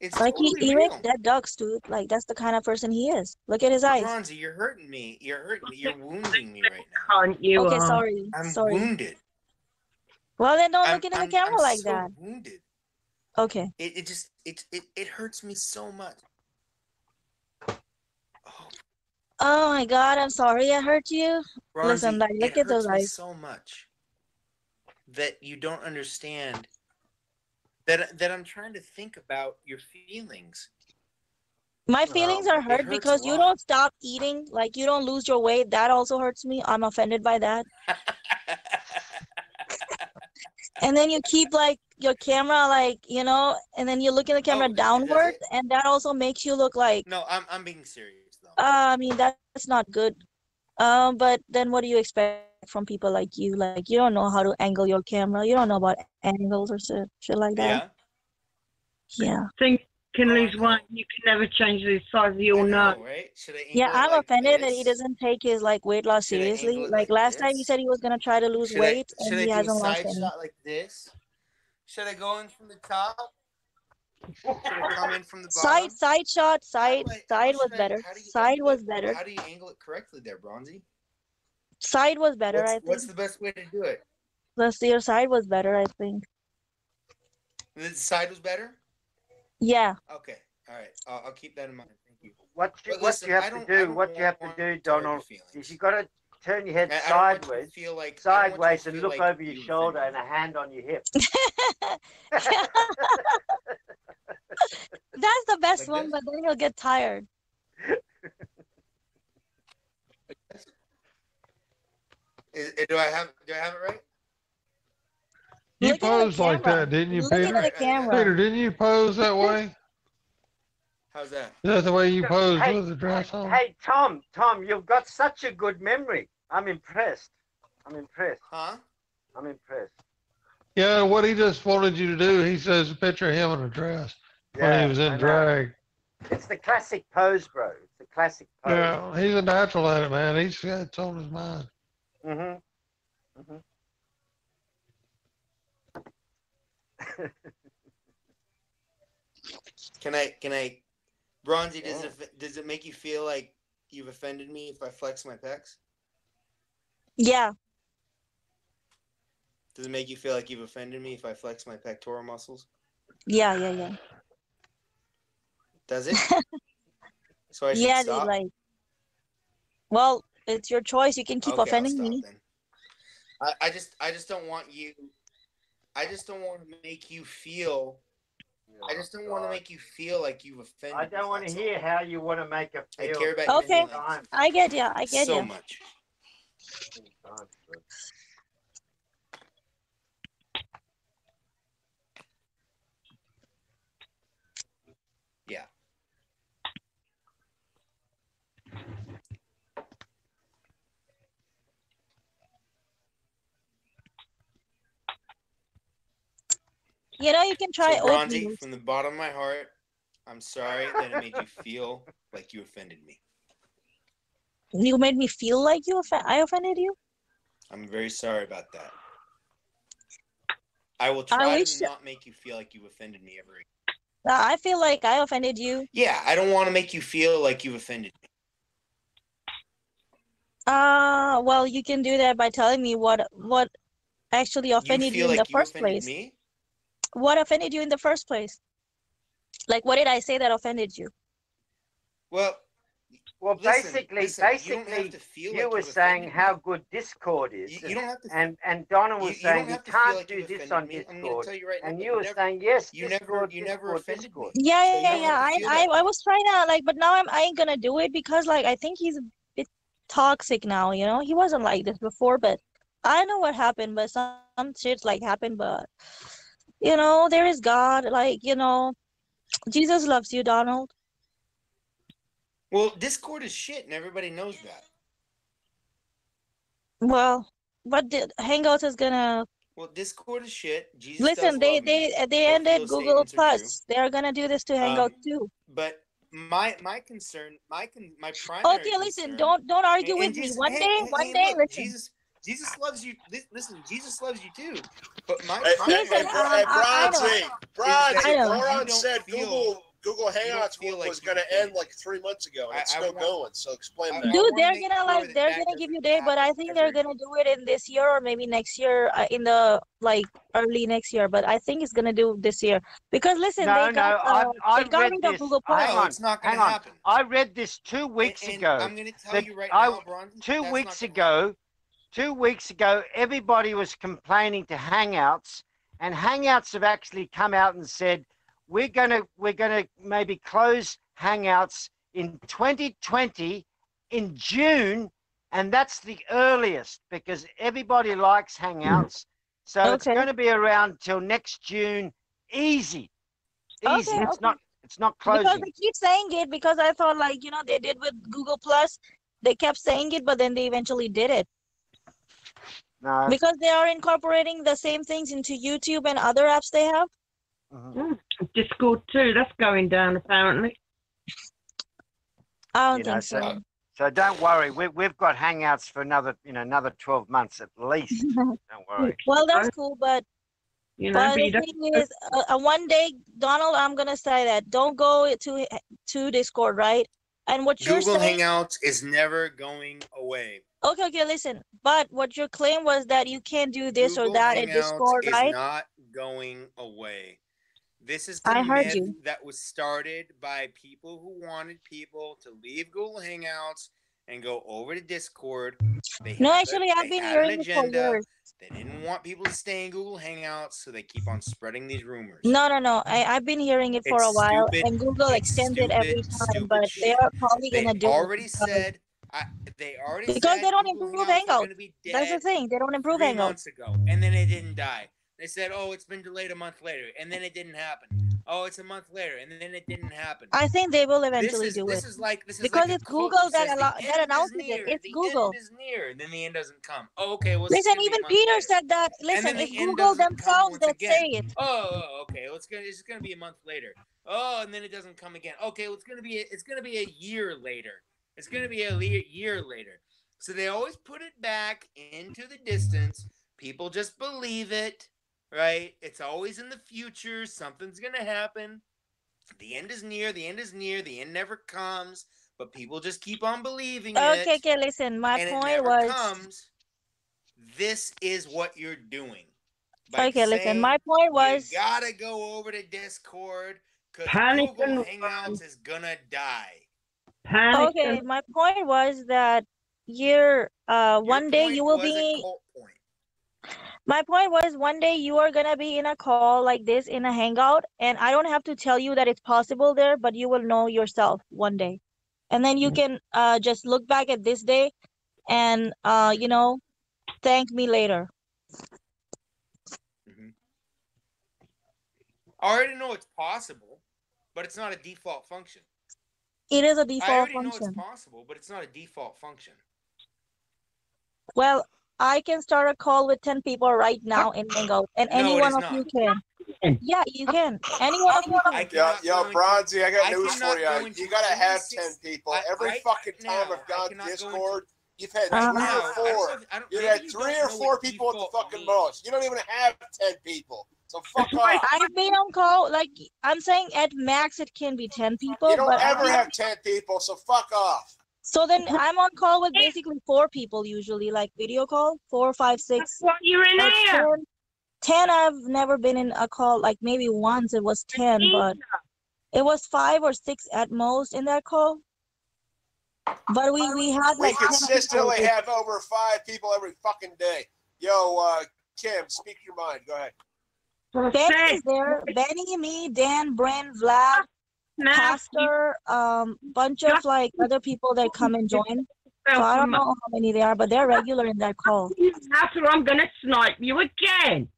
it's Like, he, totally he real. rapes dead ducks, dude. Like, that's the kind of person he is. Look at his eyes. Bronzee, you're hurting me. You're hurting me. You're wounding me right now. Can't you? Okay, are. sorry. I'm Sorry. wounded. Well, then don't I'm, look into the I'm- camera I'm like so that. Wounded. Okay. It, it just it, it it hurts me so much. Oh, Oh my God, I'm sorry I hurt you. Listen, like, look it at those hurts me eyes. so much that you don't understand that that I'm trying to think about your feelings. My Well, feelings are hurt because you don't stop eating, like you don't lose your weight. That also hurts me. I'm offended by that. [LAUGHS] And then you keep like your camera, like you know, and then you look at the camera Oh, downward, and that also makes you look like. no, I'm I'm being serious though. Uh, I mean, that's not good. Um, but then what do you expect from people like you? Like you don't know how to angle your camera. You don't know about angles or shit, shit like that. yeah. Yeah. Think you one. You can never change the size of your I nose. know, right? Yeah, I'm like offended that he doesn't take his like weight loss Should seriously. Like like last time he said he was gonna try to lose Should weight I, and should I he do a hasn't lost side any. shot like this? Should I go in from the top? Should I come in from the bottom? Side side shot, side do side was better. how do you Side angle was better. How do you angle it correctly there, Bronzee? Side was better, What's, I think. what's the best way to do it? The your side was better, I think. The side was better? Yeah. Okay. All right. I'll, I'll keep that in mind. Thank you. What you, But what listen, you have to don't- I do, don't what you have to do, to hurt your Donald, is feelings. you got to turn your head I, I don't want you to sideways, feel like I don't want you to sideways, and feel look like over your shoulder and a hand on your hip. [LAUGHS] [LAUGHS] That's the best Like one, this? but then he'll get tired. [LAUGHS] Is, eh, do I have do I have it right? You Look posed like that, didn't you, Look Peter? the camera. Peter, didn't you pose that way? How's that? Is that the way you posed Hey, with the dress on? Hey, Tom, Tom, you've got such a good memory. I'm impressed. I'm impressed. Huh? I'm impressed. Yeah, what he just wanted you to do, he says a picture of him in a dress when he was I in know. drag. It's the classic pose, bro. It's the classic pose. Yeah, he's a natural at it, man. He's He's it's on his mind. Mm-hmm. [LAUGHS] Can I can I Bronzee, does Yeah. it does it make you feel like you've offended me if I flex my pecs? Yeah. Does it make you feel like you've offended me if I flex my pectoral muscles? Yeah, yeah, yeah. Does it? [LAUGHS] so I should Yeah, dude, like well, it's your choice. You can keep Okay, offending stop me. I, I just I just don't want you I just don't want to make you feel I just don't want to make you feel like you've offended me. I don't want to hear all. how you want to make it I care about your Okay. feelings Time. I get you. I get you so much. You know, you can try so Bronzee, from the bottom of my heart, I'm sorry that it made you feel [LAUGHS] like you offended me. You made me feel like you offen- I offended you. I'm very sorry about that. I will I try wish- to not make you feel like you offended me ever again. I feel like I offended you. Yeah, I don't want to make you feel like you've offended me. Uh, well, you can do that by telling me what what actually You offended you, feel in like the you first offended place. me? What offended you in the first place? Like, what did I say that offended you? Well, Well, listen, basically, listen, you don't have basically, to feel you like were you've saying offended how good Discord is, You, you don't have to. and and Donna was you saying you have can't like do you've this on me. I'm Discord, tell you right now. and but you were never, saying yes, you never, Discord, you never Discord, offended Discord. me. Yeah, yeah, you yeah, yeah. I, I, I was trying to like, but now I'm, I ain't gonna do it because like I think he's a bit toxic now. You know, he wasn't like this before, but I know what happened. But some, some shit like happened. But you know, there is God. Like you know, Jesus loves you, Donald. Well, Discord is shit, and everybody knows that. Well, but the Hangouts is gonna Well, Discord is shit. Jesus listen. does They me, they they ended Google statements are true. Plus. They are gonna do this to Hangout Um, too. but my my concern, my con, my primary. Okay, listen. concern- Don't don't argue and- with and me. One hey, day, hey, one hey, day. look, Listen. Jesus, Jesus loves you. Listen, Jesus loves you too. But my Hey, hey, hey, Listen, Bro- I- I. Bronzee, Bronzee, know. Moron You don't said feel- Google Google you Hangouts feel like was going to end like three months ago, and it's I still want- going. So explain I- that. Dude, they're gonna like they're gonna give you day, but I think they're gonna do it in this year or maybe next year, uh, in the like early next year. But I think it's gonna do this year because listen, No, they got no, I- uh, I they got read rid of this. Google Plus. hang on, it's not gonna happen. I read this two weeks And- and ago. I'm going to tell that you right I- now, Bronzee. two weeks not gonna happen. ago, two weeks ago, everybody was complaining to Hangouts, and Hangouts have actually come out and said we're gonna we're gonna maybe close Hangouts in 2020 in June, and that's the earliest because everybody likes Hangouts. So it's going to be around till next June. Easy, easy. Okay, it's okay. not it's not closing. Because they keep saying it because I thought like, you know, they did with Google Plus. They kept saying it, but then they eventually did it. No. Because they are incorporating the same things into YouTube and other apps they have. mhm. Discord too. That's going down apparently. I don't You know, think so- so. So don't worry. We, we've got Hangouts for another you know another 12 months at least. [LAUGHS] don't worry. well, that's cool, but You know, but but the thing is, uh, uh, one day, Donald, I'm gonna say that don't go to to Discord, right? And what you're Google saying, Hangouts is never going away. okay, okay, listen. But what your claim was that you can't do this or Google that in Discord, is right? not going away. This is the I heard myth you. that was started by people who wanted people to leave Google Hangouts and go over to Discord. They No, a- actually, I've been hearing for years. They didn't want people to stay in Google Hangouts, so they keep on spreading these rumors. No, no, no. I, I've been hearing it for a while, stupid. and Google It's extends it every time, but they are probably They gonna do it already said. I, they already Because said they don't Google improve Hangouts are Hangouts. gonna be That's the thing. They don't improve Hangouts. months ago, and then it didn't die. They said, "Oh, it's been delayed a month later," and then it didn't happen. Oh, it's a month later, and then it didn't happen. I think they will eventually is do this it. is like this is Because like it's Google that allow- that announces it. It's the Google. End is near, and then the end doesn't come. Oh, okay, well, Listen, gonna be a even Peter later. said that. Listen, the it's Google themselves that again. say it. Oh, oh, oh, okay. Well, it's gonna it's gonna be a month later. Oh, and then it doesn't come again. Okay, well, it's gonna be it's gonna be a year later. It's gonna be a year later. So they always put it back into the distance. People just believe it, right? It's always in the future. Something's gonna happen. The end is near. The end is near. The end never comes. But people just keep on believing it. Okay, okay, listen. My and it point never was. comes. This is what you're doing. by Okay, listen. My point was. you gotta go over to Discord because Google Hangouts is gonna die. Panic Okay, and- my point was that you're uh Your one day you will be cult point. My point was one day you are gonna be in a call like this in a hangout and I don't have to tell you that it's possible there, but you will know yourself one day. And then you can uh just look back at this day and uh you know thank me later. I already know it's possible, but it's not a default function. it is a default I already know function. it's possible, but it's not a default function. Well, I can start a call with 10 people right now in [LAUGHS] Hangout, and No, any one of not. you can. Yeah, you [LAUGHS] can. Any one of you I can. Yo, cannot yo, Bronzee, I got I news cannot for you. into You gotta have ten people. I- Every right fucking time now, I've I gone go Discord, you've had Right three now, or I don't four. I don't- You've had you three don't or four people at the fucking means. most. You don't even have ten people. So [LAUGHS] fuck off. I've been on call, like, I'm saying at max it can be 10 people, You don't but ever have ten people, so fuck off. So then [LAUGHS] I'm on call with basically four people usually, like video call, four, five, six. That's why you're in or here. 10. 10, I've never been in a call, like maybe once it was 10, but it was five or six at most in that call. But we, we had We like 10 consistently people. have over five people every fucking day. Yo, uh, Kim, speak your mind. Go ahead. Benny is there. Benny, me, Dan, Brent, Vlad, Now, Pastor, um, bunch of like other people that come and join. So I don't know how many they are, but they're regular in that call. After I'm gonna snipe you again.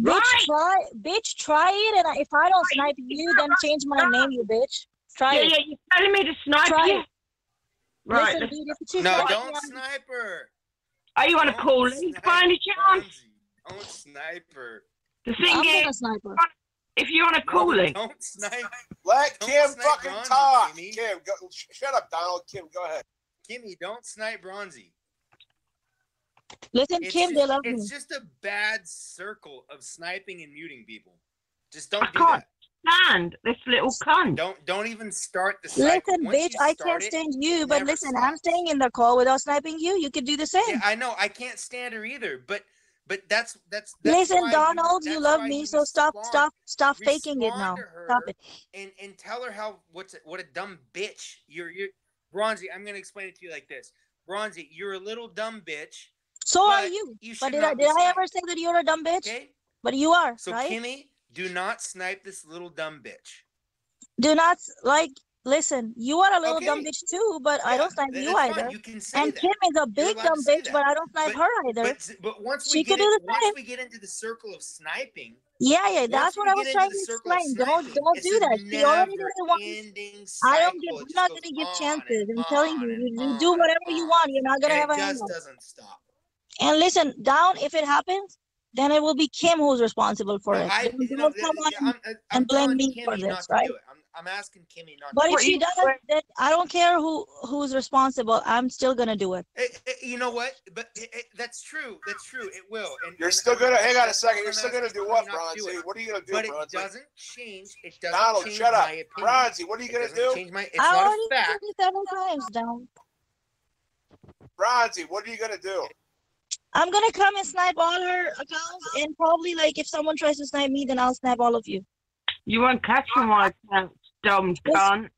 Bitch, Right. try, bitch, try it, and I- if I don't snipe you, then change my name, you bitch. Try Yeah, it. yeah, you're telling me to snipe Try you. it. Right. Listen, dude, No, don't me, I'm- sniper. Are you on a Don't call leave snipe by any chance? Bronzee. Don't sniper. The thing I'm is, gonna sniper. If you're on a No, calling, Don't [LAUGHS] snipe. Let Don't Kim snipe fucking Bronzee, talk. Kimmy. Kim, go, sh- shut up, Donald. Kim, go ahead. Kimmy, don't snipe Bronzee. Listen, It's Kim, just, they love me. it's just a bad circle of sniping and muting people. Just don't I do can't. that. stand this little cunt. Don't don't even start the cycle. Listen, Once bitch, I can't it- stand you, but never listen, I'm staying in the call without sniping you. You could do the same. Yeah, I know. I can't stand her either. But but that's that's. that's Listen, Donald, you love me, so stop, respond- stop, stop faking it now. respond to her Stop it. and and tell her how what's what a dumb bitch you're. You're Bronzee. I'm gonna explain it to you like this. Bronzee, you're a little dumb bitch. So are you. You But did I did I ever say that you're a dumb bitch? Okay. but you are, So right? Kimmy, do not snipe this little dumb bitch. Do not like. Listen, you are a little dumb bitch too, but I don't snipe you either. You can say And that. Kim is a big dumb bitch, that. but I don't snipe But- her either. But, but once She we could get do in, the once same. we get into the circle of sniping, Yeah, yeah, that's what I was trying to the explain. Don't don't it's do that. She already did it once. never-ending I don't give. I'm not gonna give chances. I'm telling you, you, you do whatever you want. You're not gonna have a hangout. doesn't stop. And listen, down if it happens, then it will be Kim who's responsible for No, it. I, Don't, you know, yeah. I'm, uh, I'm and blame me for this, right? I'm, I'm asking Kimmy not But if she you- does, then I don't care who who's responsible. I'm still gonna do it. Eh, eh, you know what? But eh, that's true. That's true. It will. And You're and still gonna hang on a second. You're still gonna do what, not do Bronzee? What are you gonna do, But it doesn't change. It doesn't Donald, change shut my up. opinion. Bronzee, what are you It gonna do? change my. It's I not already a fact. said it several times down. Bronzee, what are you gonna do? I'm gonna come and snipe all her accounts, and probably like if someone tries to snipe me, then I'll snipe all of you. You won't catch me, my account, dumb Yes. cunt.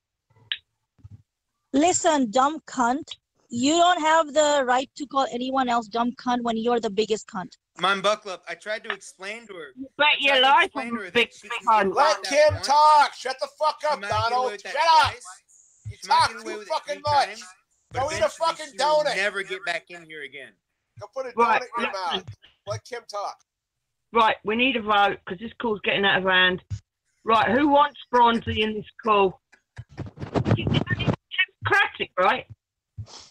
Listen, dumb cunt. You don't have the right to call anyone else dumb cunt when you're the biggest cunt. Mom Bucklup, I tried to explain to her. Bet I your tried to life explain on to her big that she can cunt. Let that Kim talk. Shut the fuck up, might get away Donald. Shut up. You talk too fucking much. times, but Go eat a fucking donut. Never get back in here again. Go put a Right, donut in your mouth. Let Kim talk. Right, we need a vote because this call's getting out of hand. Right, who wants Bronzee in this call? Democratic, right?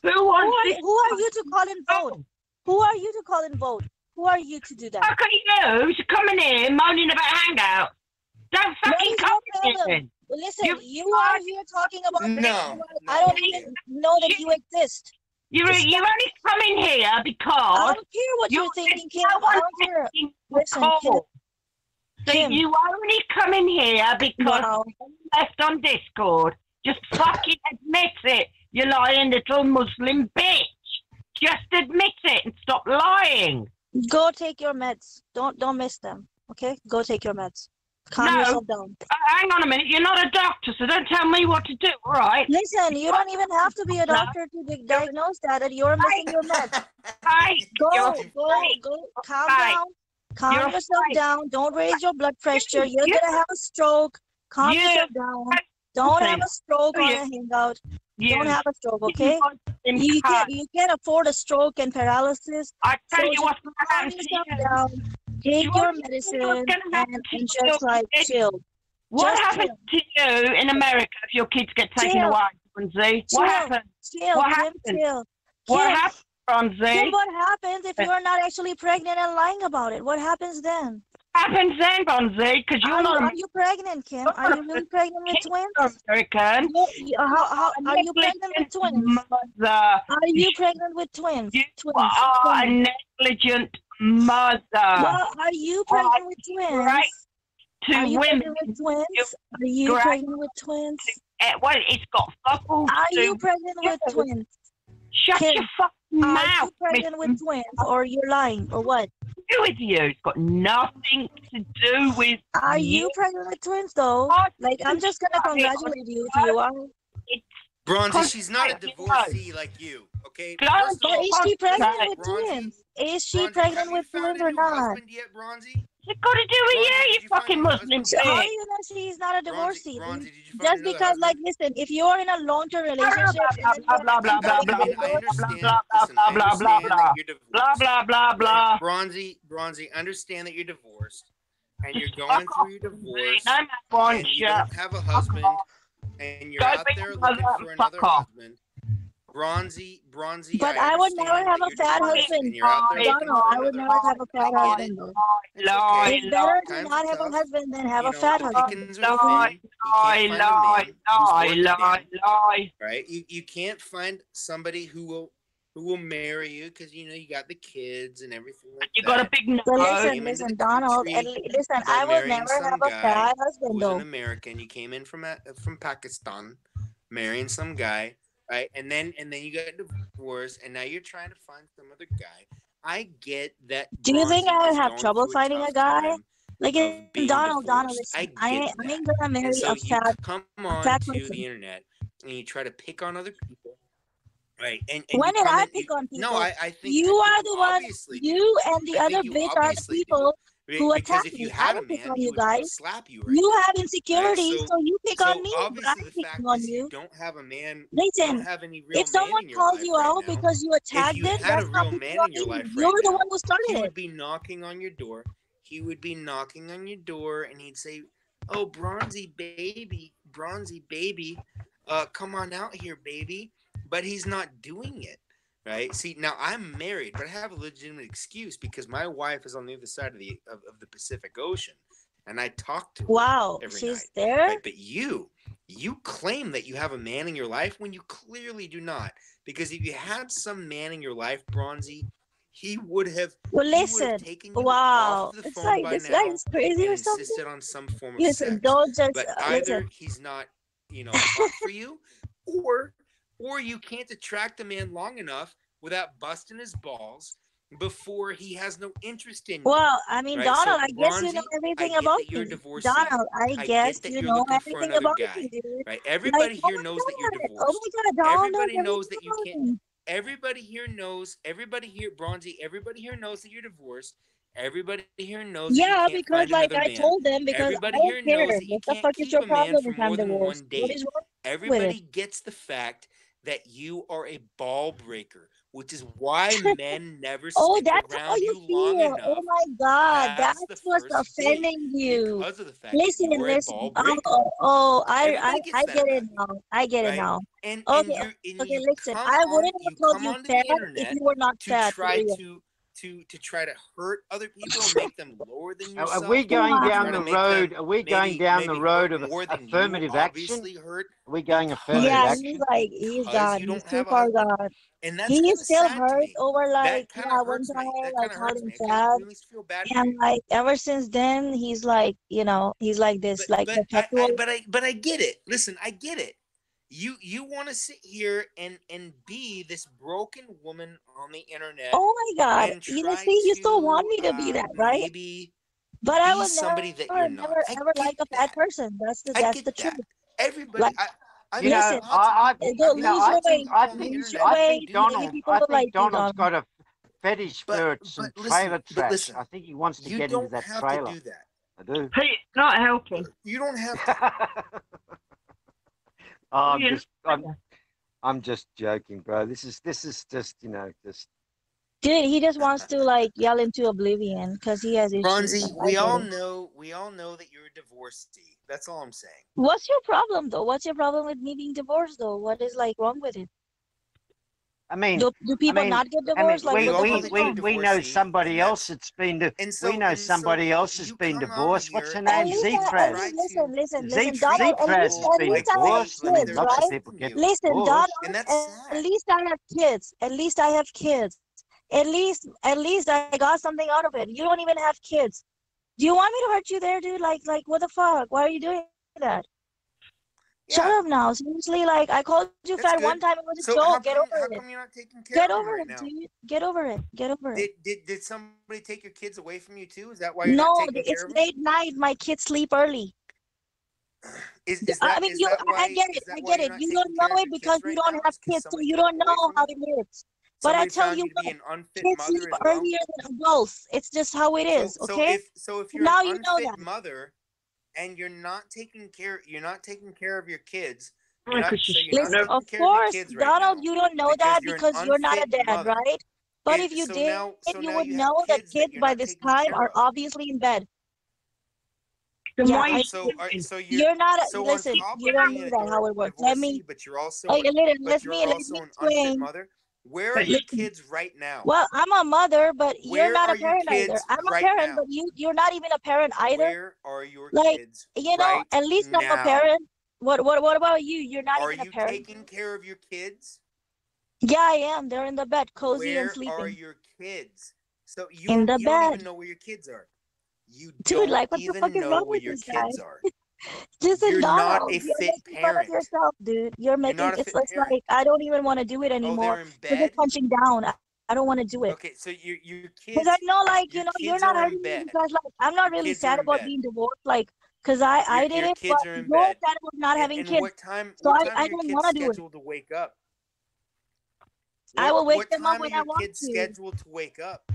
Who Who wants are, this? who are you to call and vote? Who are you to call and vote? Who are you to do that? How can you to come in here moaning about hangout? Don't fucking is come your in here. Listen, You- you are here talking about things No, I don't even know that you exist. You you only coming here because I don't care what you you're thinking, Kim. I one's don't care. Listen. Kim. So Kim. you only come in here because Wow. you left on Discord. Just fucking admit it, you lying little Muslim bitch. Just admit it and stop lying. Go take your meds. Don't don't miss them. Okay? Go take your meds. Calm No. yourself down. Uh, hang on a minute, you're not a doctor, so don't tell me what to do, all right? Listen, you don't even have to be a doctor to di- diagnose that you're missing your meds. Right, Go, go, go. Calm Right. down. Calm You're yourself right. down. Don't raise your blood pressure. You're You- gonna have a stroke. Calm You- yourself down. Don't have a stroke on You- a hangout. You, Don't have a stroke, okay? You can't you can't afford a stroke and paralysis. I tell So you just what's going to Calm happen yourself you. down. Take You your want- you know medicine and, gonna happen to and just like It's- chill. What Just happens to you in America if your kids get taken Chill. away, Bronzee? What Chill. happens? Chill, What chill. What Kim, Bronzee? Kim, what happens if Uh, you're not actually pregnant and lying about it? What happens then? happens then, Bronzee? Because you're Are you, are you pregnant, Kim? Are you really pregnant with twins? American. You- you- how, how, are you pregnant with twins? Mother. Are you pregnant with twins? You Twins. are a negligent mother Well, are you pregnant with twins? right to Are you women. pregnant with twins? Are you pregnant with twins? Eh, well, it's got fuck all Are you pregnant with twins? Shut Kim, your fucking mouth. Are mouth, you pregnant Miss- with twins? Or you're lying? Or what? do with you. It's got nothing to do with Are you pregnant with twins though? What? Like I'm just gonna congratulate you if you are. Bronzee, she's not a Concentrate. divorcee like you, okay? Guys, First of But is she pregnant with twins? Is she Bronzee, pregnant with twins or not? yet, Bronzee? It's got to do with Bronzee, you, you you fucking your Muslim husband how do you know she's not a divorcee? Bronzee, did you find Just because, like, listen, if you're in a long-term relationship, blah, blah, blah, blah, blah, blah, I divorced, understand. blah, blah, blah, blah, blah, that you're divorced. Blah, blah, blah, blah. Bronzee, Bronzee, understand that you're divorced and you're going through your divorce No man wants and you you. don't have a husband and you're out there looking for another husband. Bronzee, Bronzee, But I, I would never have a fat husband. And you're out there I looking Donald, I would never have a fat husband it. It's Lie, okay. It's better to not have a husband than have a fat husband. Lie, lie, can't find a lie, lie, lie, lie. right? You you can't find somebody who will who will marry you because you know you got the kids and everything like You that. got a big nose. So listen, listen, Donald, country and li- listen, I would never have a guy fat who husband was an. American. You came in from uh, from Pakistan, marrying some guy, right? And then and then you got divorced, and now you're trying to find some other guy. I get that. Do you think I would have trouble finding a guy? Like, in Donald, Donald, divorced. listen, I I, ain't- I gonna marry so a you fat. come on fat to the internet and you try to pick on other people, right? And, and When did I pick you- on No, people? I, I think You I are and the other you who attacked me. I didn't pick on you guys. Slap you, right you have insecurities, so, so, you pick so on me. But I'm picking on you. you. Don't have a man. Listen, if someone calls you out right because you attacked them, that's not picking on you. Right You're the one who started it. He would be knocking on your door. He would be knocking on your door, and he'd say, "Oh, Bronzee baby, Bronzee baby, uh, come on out here, baby." But he's not doing it right? See, now I'm married, but I have a legitimate excuse because my wife is on the other side of the of, of the Pacific Ocean, and I talk to wow, she's night, there. Right? But you, you claim that you have a man in your life when you clearly do not, because if you had some man in your life, Bronzee. He would have. Well, listen. Wow, it's like this guy is crazy or something. On some form of yes, sex. But uh, either listen. he's not, you know, for you, or or you can't attract a man long enough without busting his balls before he has no interest in you. Well, I mean, right? Donald, so, I guess Ronzi, you know everything about me. Donald, I, I guess you know everything about guy, me, dude. Right? Everybody like, here oh knows God. that you're divorced. Oh my God, Donald everybody knows that you can't. Everybody here knows. Everybody here, Bronzee. Everybody here knows that you're divorced. Everybody here knows. Yeah, because like I man. told them, because everybody I here cared. knows that you what can't the fuck is your problem if I'm divorced? Everybody gets the fact that you are a ball breaker, which is why [LAUGHS] men never oh, stick oh, that's around all you, you long oh enough. Oh my God, that's what's offending you. Listen, listen. Oh, oh, oh, I, I, I get it now. I get right? it now. And, okay, and and okay, listen. I wouldn't have called you fat if you were not fat. To try to to to try to hurt other [LAUGHS] people, make them lower than yourself? Are we going down the road? Are we going maybe, down the road of affirmative action? Hurt are we going affirmative yeah, action? Yeah, he's like he's gone. He's too far gone. And that's he is still hurt over like yeah, one time like hurting sad. And like ever since then, he's like you know he's like this but, like but I, I, but I but I get it. Listen, I get it you you want to sit here and and be this broken woman on the internet oh my god you know, see you still want me to be uh, that right maybe but i was somebody never, that you're not never I ever like that. a bad person that's the I that's the truth that. everybody like, I, I listen, I, I, not you know, lose your way. I think, lose your. Donald, I think like Donald's got a fetish for some but listen, trailer trash. Listen, I think he wants to get into that trailer. do that. I do. Hey, not helping. You don't have [LAUGHS] to. Oh, I'm just, I'm, I'm just joking, bro. This is, this is just, you know, just. Dude, he just wants to like yell into oblivion because he has issues. Bronzee, we all know, we all know that you're a divorcee. That's all I'm saying. What's your problem though? What's your problem with me being divorced though? What is like wrong with it? I mean, do, do people I mean, not get divorced? I mean, like, we, we, we, we know somebody else that's been. So, we know somebody so else has been divorced. What's her name? Zetrez. Right listen, listen, listen. Listen. At least I have kids. At least I have kids. At least, at least I got something out of it. You don't even have kids. Do you want me to hurt you there, dude? Like, like, what the fuck? Why are you doing that? Shut yeah. up now. Seriously, like I called you fat one time. It was a so joke. Get, come, over it. Get, over it, right Get over it. Get over it. Did, did did somebody take your kids away from you too? Is that why? no, it's late night. My kids sleep early. Is, is that, I mean, you, why, I get it. I get it. You don't know it because you don't have kids, so you don't know how it works. But I tell you, you what, kids sleep earlier than adults. It's just how it is. So, okay. So if, so if you're now an you know that. mother and you're not taking care you're not taking care of your kids. Not, so Listen, of course, of right Donald, now, you don't know because that because you're, you're not a dad, mother. right? But it, if you so did, now, so you would you know kids that kids by this time are obviously in bed. So yeah, I, so, are, so you're, you're not a, so listen. You don't know that how it works. Let me. But you're also. Wait, a, let, let me let me explain. Mother, where [LAUGHS] are your kids right now? Well, I'm a mother, but Where you're not a parent either. I'm right a parent, now? but you you're not even a parent either. Where are your like, kids? You know, right at least now? I'm a parent. What what what about you? You're not are even a parent. Are you taking care of your kids? Yeah, I am. They're in the bed, cozy where and sleeping. Where are your kids? So you, in the you bed. don't even know where your kids are. You Dude, like what the fuck is wrong with your kids guy? are. [LAUGHS] just you're not a you're fit parent. yourself, dude. You're making you're it's, it's like I don't even want to do it oh, anymore. Oh, they're punching down. I, don't want to do it. Okay, so you you kids because I know like you know you're not hurting me because like I'm not really sad about being divorced. Like because I your, I did it, but are bed. sad about not having and kids. What time? So what time I, I don't want to do it. To wake up. What, I will wake them up when I want to. What time are your kids scheduled to wake up?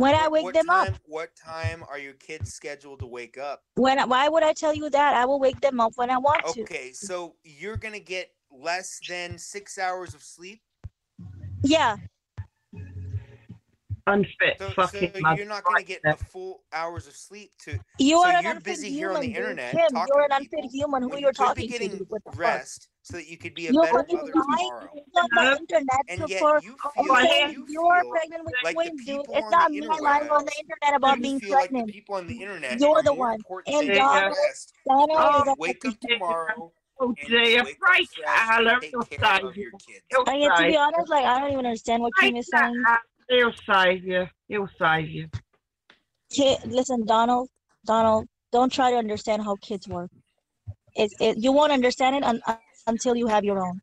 When I wake what them up. What time are your kids scheduled to wake up? When I- why would I tell you that? I will wake them up when I want to. Okay, so you're gonna get less than six hours of sleep. Yeah. Unfit So, so fucking mother. you're not gonna get a full hours of sleep to. You So are an you're unfit busy here human. on the internet Kim, you're an unfit people human. Who when you're you be talking to? getting dude. What the fuck? Rest so that you could be a You're better lying mother on tomorrow. the internet And to- yet for you Oh, feel, I you you are feel pregnant with like twins, dude. It's not me lying on the internet about you being feel like the people on the internet You're the one. And than Donna- your rest. Oh, Wake up tomorrow Oh and dear, wake up pray to fresh and Allah, take he'll care of save you. your kids. He'll I mean, to be honest, like I don't even understand what Kim is saying. Allah, He'll save you. He'll save you. Ki- listen, Donald, Donald, don't try to understand how kids work. It, it you won't understand it un, un- until you have your own.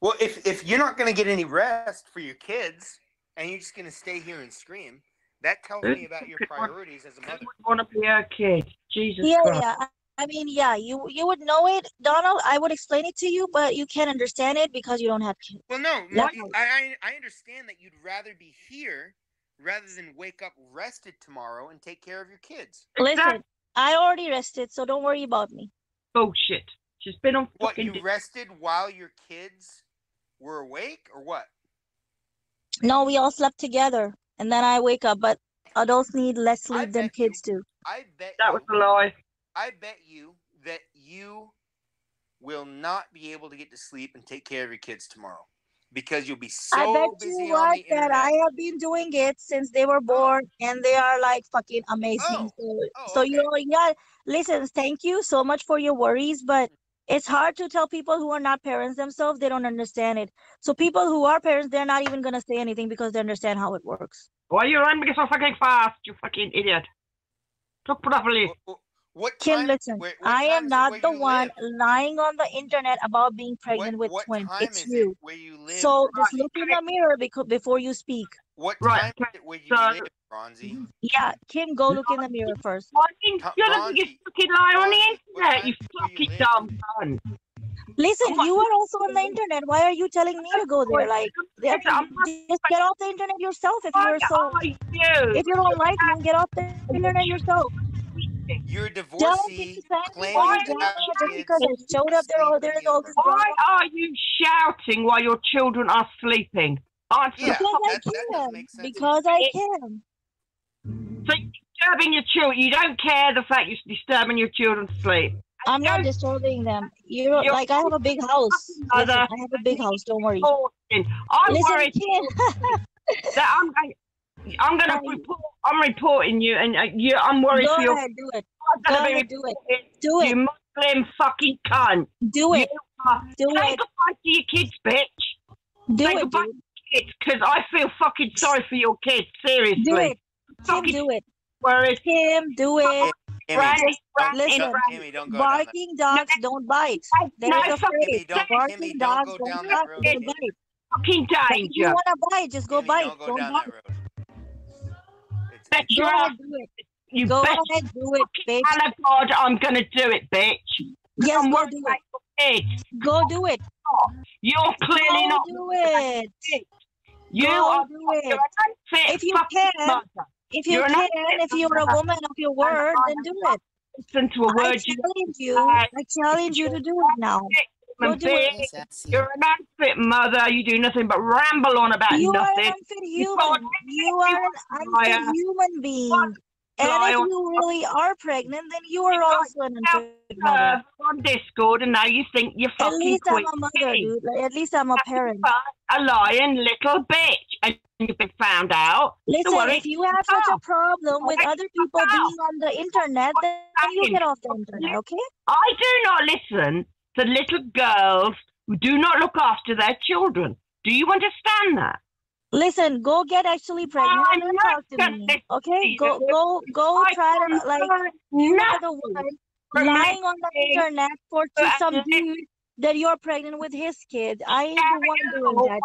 Well, if if you're not going to get any rest for your kids and you're just going to stay here and scream, that tells me about your priorities as a mother. I want to be a kid. Jesus Yeah, Christ. yeah. I, I mean, yeah, you you would know it, Donald. I would explain it to you, but you can't understand it because you don't have kids. Well, no, no, I, I I understand that you'd rather be here rather than wake up rested tomorrow and take care of your kids. Listen, I already rested, so don't worry about me. Oh, Bullshit. She's been on What fucking. you rested while your kids were awake, or what? No, we all slept together, and then I wake up. But adults need less I sleep than bet you- kids do. I bet that you, was a lie. I bet you that you will not be able to get to sleep and take care of your kids tomorrow because you'll be so I bet busy you on what the that internet. I have been doing it since they were oh. born, and they are like fucking amazing. Oh. So, Oh, so you okay. know, yeah. Listen, thank you so much for your worries, but it's hard to tell people who are not parents themselves. They don't understand it. So people who are parents, they're not even gonna say anything because they understand how it works. Why you rhyming so fucking fast, you fucking idiot? Talk properly. What, what, what Kim, time? listen, where- what I am not the one live? lying on the internet about being What, pregnant with what twins. It's is you. it where you live? So just look in the mirror because before you speak. what Right, time is it where you so- live, Bronzee? Yeah, Kim, go look in the mirror first. Fucking, you're the Bronzee, fucking liar on the internet, time you is it where you fucking dumb cunt. Listen, my- you are also on the internet. Why are you telling me to go there? Like, Listen, just get off the internet yourself if you're so. you? If you don't like me, get off the internet yourself. You're a divorcee be saying claiming Why to just are because. I showed up there. Oh, there's all this. Why are you shouting while your children are sleeping? Answer Yeah, Because I that- that can. Because I can. So you're disturbing your children. You don't care the fact you're disturbing your children's sleep. I'm not Don't- disturbing them. You're You're- like I have a big house. Listen, I have a big house. Don't worry. I'm Listen, worried that I'm going. I'm going to Fine. report. I'm reporting you, and uh, you. I'm worried Go for your. ahead, do it. Go ahead, do it. Do it. You Muslim fucking cunt. Do it. You are. Do Say it. goodbye to your kids, bitch. Do Say it, goodbye dude. Kids, because I feel fucking sorry for your kids. Seriously. Do it. Kim, Fucking do it. worried. Kim, do it. Kimmy, Granny, don't, Listen, don't. Kimmy, don't go down that. Barking dogs don't bite. There's No a fucking. Kimmy, don't, Barking Kimmy, don't dogs go don't bite. that road. Don't bite. fucking But if you wanna bite, just go Kimmy, bite. don't go Don't down bite. that road. Bet Go you ahead, are. do it. You Go bet. ahead, do it, bitch. And God, I'm gonna do it, bitch. Yes, I'm go do it. kids. Go do it. You're clearly Go not. do it. You Go are. do it. If you can, mother. if you you're can, if you're a woman of your word, then do it. Listen to a I word you challenge you. I- I challenge you to do it now. Go human do being. You're an unfit mother. You do nothing but ramble on about You are nothing. an unfit human. You are an unfit human being. And if you really are pregnant, then you are also an unfit mother. on Discord, and now you think you're fucking. At least I'm a mother, dude. Like, at least I'm a parent. A lying little bitch, and you've been found out. Listen, if you have such a problem with other people being on the internet, then you get off the internet, okay? I do not listen to little girls who do not look after their children. Do you understand that? Listen, go get actually pregnant I'm and not talk to me, okay? Go, go, go! I Try to like the one lying on the internet for to some dude that you're pregnant with his kid. I ain't the one doing that.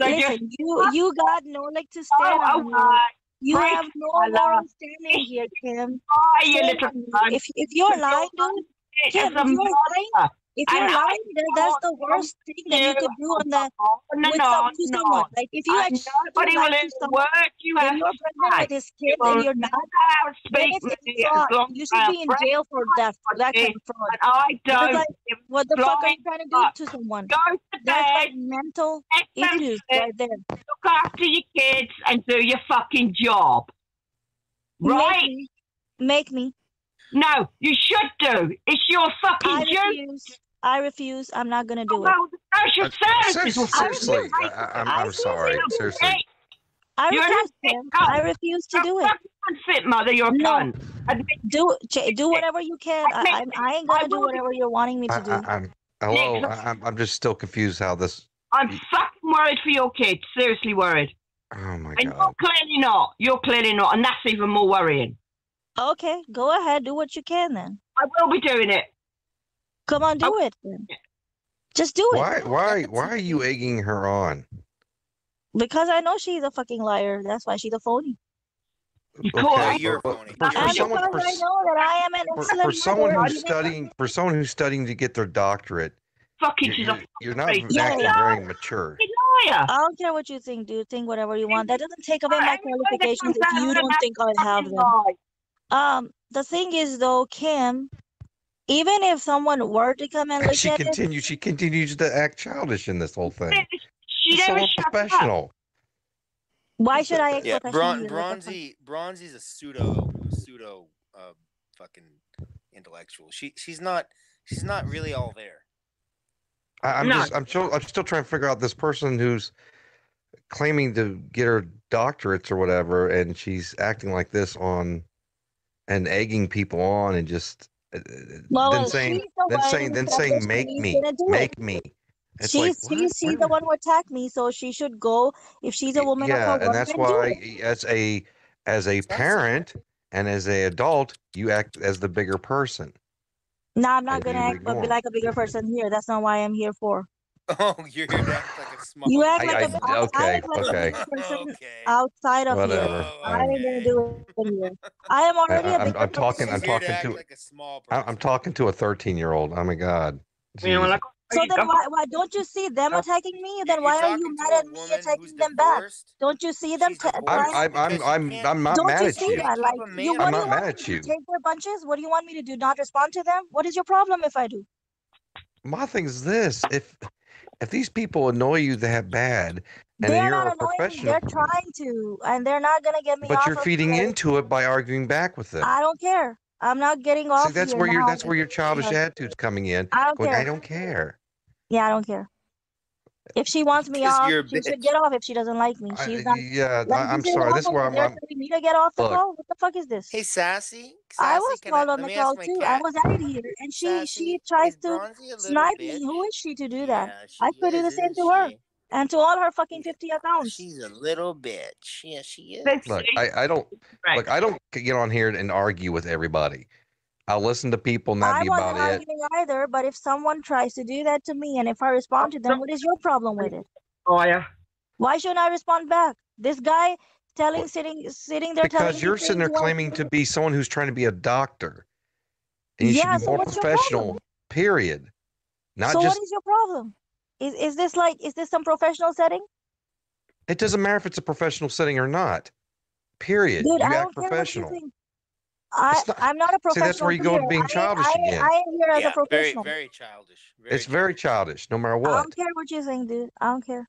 So Listen, you you got no like to oh, stand oh, on. oh, you. break have no moral standing here, Kim. why you little on you. cunt. If if you're lying, dude, A if you're lying. If you're lying, then that's the worst thing that you could do on the [LAUGHS] no, with no, to no. someone. Like if you actually nobody will someone, you have you're pregnant with his kid You and you're not, speak it's, to it's me as fraud. You should be in jail for that for that kind of fraud. And I don't like, what the fuck are you trying to do to someone? Go to That's like bed, mental get issues right there. look after your kids, and do your fucking job. Make Right? me, make me. No, you should do. It's your fucking I duty. refuse. I refuse. I'm not gonna do it. Well, the social Uh, services will seriously, you I, I- I'm, I I'm sorry. seriously- Seriously. I refuse, not I refuse to You're do a it. fucking unfit mother. You're a No. cunt. Do do whatever you can. I, I, I ain't gonna do whatever you're wanting me to do. I, I'm hello. Nick, I, I'm I'm just still confused how this. I'm fucking worried for your kids. Seriously worried. Oh my And god. you're clearly not. You're clearly not. And that's even more worrying. Okay, go ahead. Do what you can then. I will be doing it. Come on, do it. Then. Just do it. Why why why are you egging her on? Because I know she's a fucking liar. That's why she's a phony. You call Yeah, her. you're for, phony. for, for someone for, I s- know that I am an for, for someone who's studying for someone who's studying to get their doctorate, Fucking, you're, she's you're, a you're not fucking Yeah, acting yeah. very mature. liar. I don't care what you think, dude. Think whatever you want. That doesn't take away my qualifications if you don't think I have fucking them. Lie. Um, the thing is though, Kim, even if someone were to come and [LAUGHS] And look she at it, continues she continues to act childish in this whole thing. She It's so never shuts up. unprofessional. why should I act Yeah. Bron- Like, the fuck- Bronzee Bronzee's a pseudo pseudo uh, fucking intellectual. She she's not she's not really all there. I, I'm No. just I'm still I'm still trying to figure out this person who's claiming to get her doctorates or whatever, and she's acting like this on and egging people on and just uh, uh, Well, then saying the then saying then saying make me gonna do it. make me. It's she's like, she's, she's the one who attacked me, so she should go if she's a woman yeah and that's why it. as a as a parent and as a adult you act as the bigger person No, I'm not and gonna act but be like a bigger person here. That's not why I'm here for. [LAUGHS] Oh, you're here to act like a small. You act I- like I- a I, I okay, act like a okay. bigger person [LAUGHS] okay. outside of here. Whatever. Oh, I ain't okay. gonna do it in here. I am already a I'm- bigger I'm talking- I'm talking act to- like a small I- person. i'm talking to a 13 year old oh my god Jeez. So then why why don't you see them attacking me? Then why are you mad at me woman attacking them back? Don't you see them She's ta- divorced trying? I'm, I'm, I'm, you I'm, can't- I'm not Don't mad you at see you. that? Like you, man what on do I'm not want mad me at to you. Take their punches? What do you want me to do? Not respond to them? What is your problem if I do? My thing is this: if if these people annoy you that bad, and They're you're not a professional, They're trying to, and they're not gonna get me but you're feeding into it by arguing back with them. I don't care. I'm not getting off. See, that's here where your that's where your childish attitude's coming in. I don't Going, care. I don't care. Yeah, I don't care. If she wants me off, you're a she should get off. If she doesn't like me, she's uh, not. yeah, Like, I, I'm this is sorry. This is awful. where I'm. They're I'm telling me to get off the Look. call. What the fuck is this? Hey, sassy. I was called on the call too. cat. I was out here, and she Sassy, she tries to Bronzee a little snipe bitch? me. Who is she to do that? Yeah, I she could do the same isn't to her and to all her fucking Yeah, fifty accounts. She's a little bitch. Yeah, she is. Look. I, I don't Right. look. I don't get on here and argue with everybody. I'll listen to people, and that I be wasn't about it. arguing either, but if someone tries to do that to me and if I respond to them, what is your problem with it? Oh, Liar. Uh, Why shouldn't I respond back? This guy telling, sitting, sitting there telling Because me you're sitting there things while- claiming to be someone who's trying to be a doctor, and you Yeah, should be so more what's your professional. problem? Period. Not so just. what is your problem? Is is this like is this some professional setting? It doesn't matter if it's a professional setting or not. Period. Dude, you I act don't care what you professional. think. I It's not- I'm not a See, professional. that's where you go to here. being I ain't- childish I again. I ain't here as yeah, a professional. very, very childish. Very It's very childish, no matter what. I what. don't care what you think, dude. I don't care.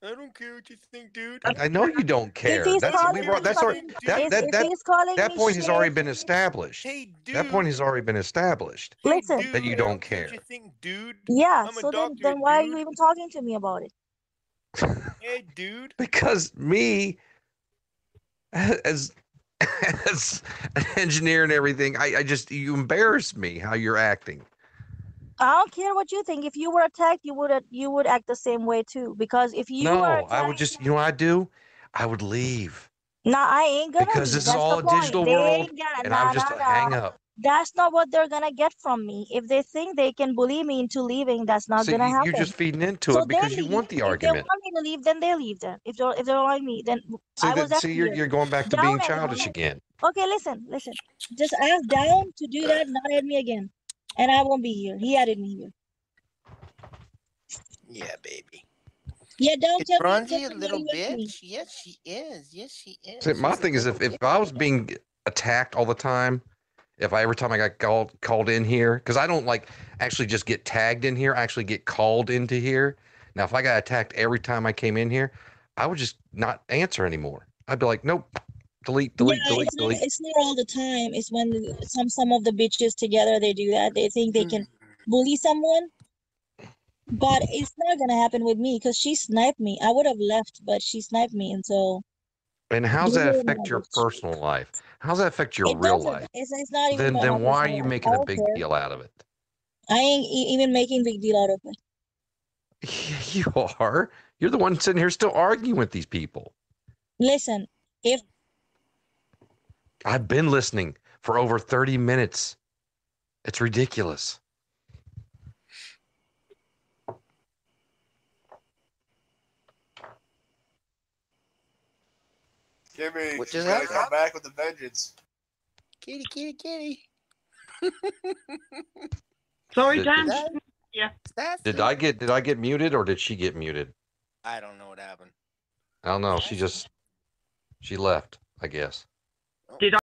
I don't care what you think, dude. I know you don't care. If he's That's calling we've al- me that's already fucking, that if, that if that, he's calling that me point has shit, already been established. Hey, dude. That point has already been established. Hey, Listen. That you I don't care. what. You think, dude? yeah. I'm a So then, doctor, then why are you dude. even talking to me about it? [LAUGHS] [LAUGHS] Hey, dude. Because me, as [LAUGHS] as an engineer and everything, I, I just you embarrass me how you're acting. I don't care what you think. If you were attacked, you would you would act the same way too. Because if you no, were I would just you know what I do? I would leave. Nah, I ain't gonna. Because leave. this That's the all a digital world, And nah, I'm just nah, a nah. hang up. That's not what they're gonna get from me. If they think they can bully me into leaving, that's not So gonna you, happen. you're just feeding into so it because they you want the leave. argument. If they want me to leave, then they leave. Then if they're if they don't like me, then See, I was that, see, you're you're going back to Down being childish again. Okay, listen, listen. Just ask down to do that, not at me again. and I won't be here. He added me here. Yeah, baby. Yeah, don't Is tell me Bronzee that a little with me. bitch? Yes, she is. Yes, she is. See, my She's thing is, if, if I was being attacked all the time, if I every time I got called called in here, because I don't like actually just get tagged in here, I actually get called into here. Now, if I got attacked every time I came in here, I would just not answer anymore. I'd be like, nope, delete, delete, yeah, delete, it's not, delete. it's not all the time. It's when the- some some of the bitches together they do that. They think they can bully someone, but it's not gonna happen with me because she sniped me. I would have left, but she sniped me, and so And how's that affect your personal life? How's that affect your it real doesn't. life? It's, it's not even. Then, my then why are you making a don't big care. deal out of it? I ain't e- even making a big deal out of it. [LAUGHS] You are. You're the one sitting here still arguing with these people. Listen, if I've been listening for over 30 minutes. It's ridiculous. Jimmy, What she's just gonna happened? come back with a vengeance. Kitty, kitty, kitty. [LAUGHS] Sorry, Did- Dan. did- That's Did it. I get did I get muted or did she get muted? I don't know what happened. I don't know. She just she left, I guess. Oh. Did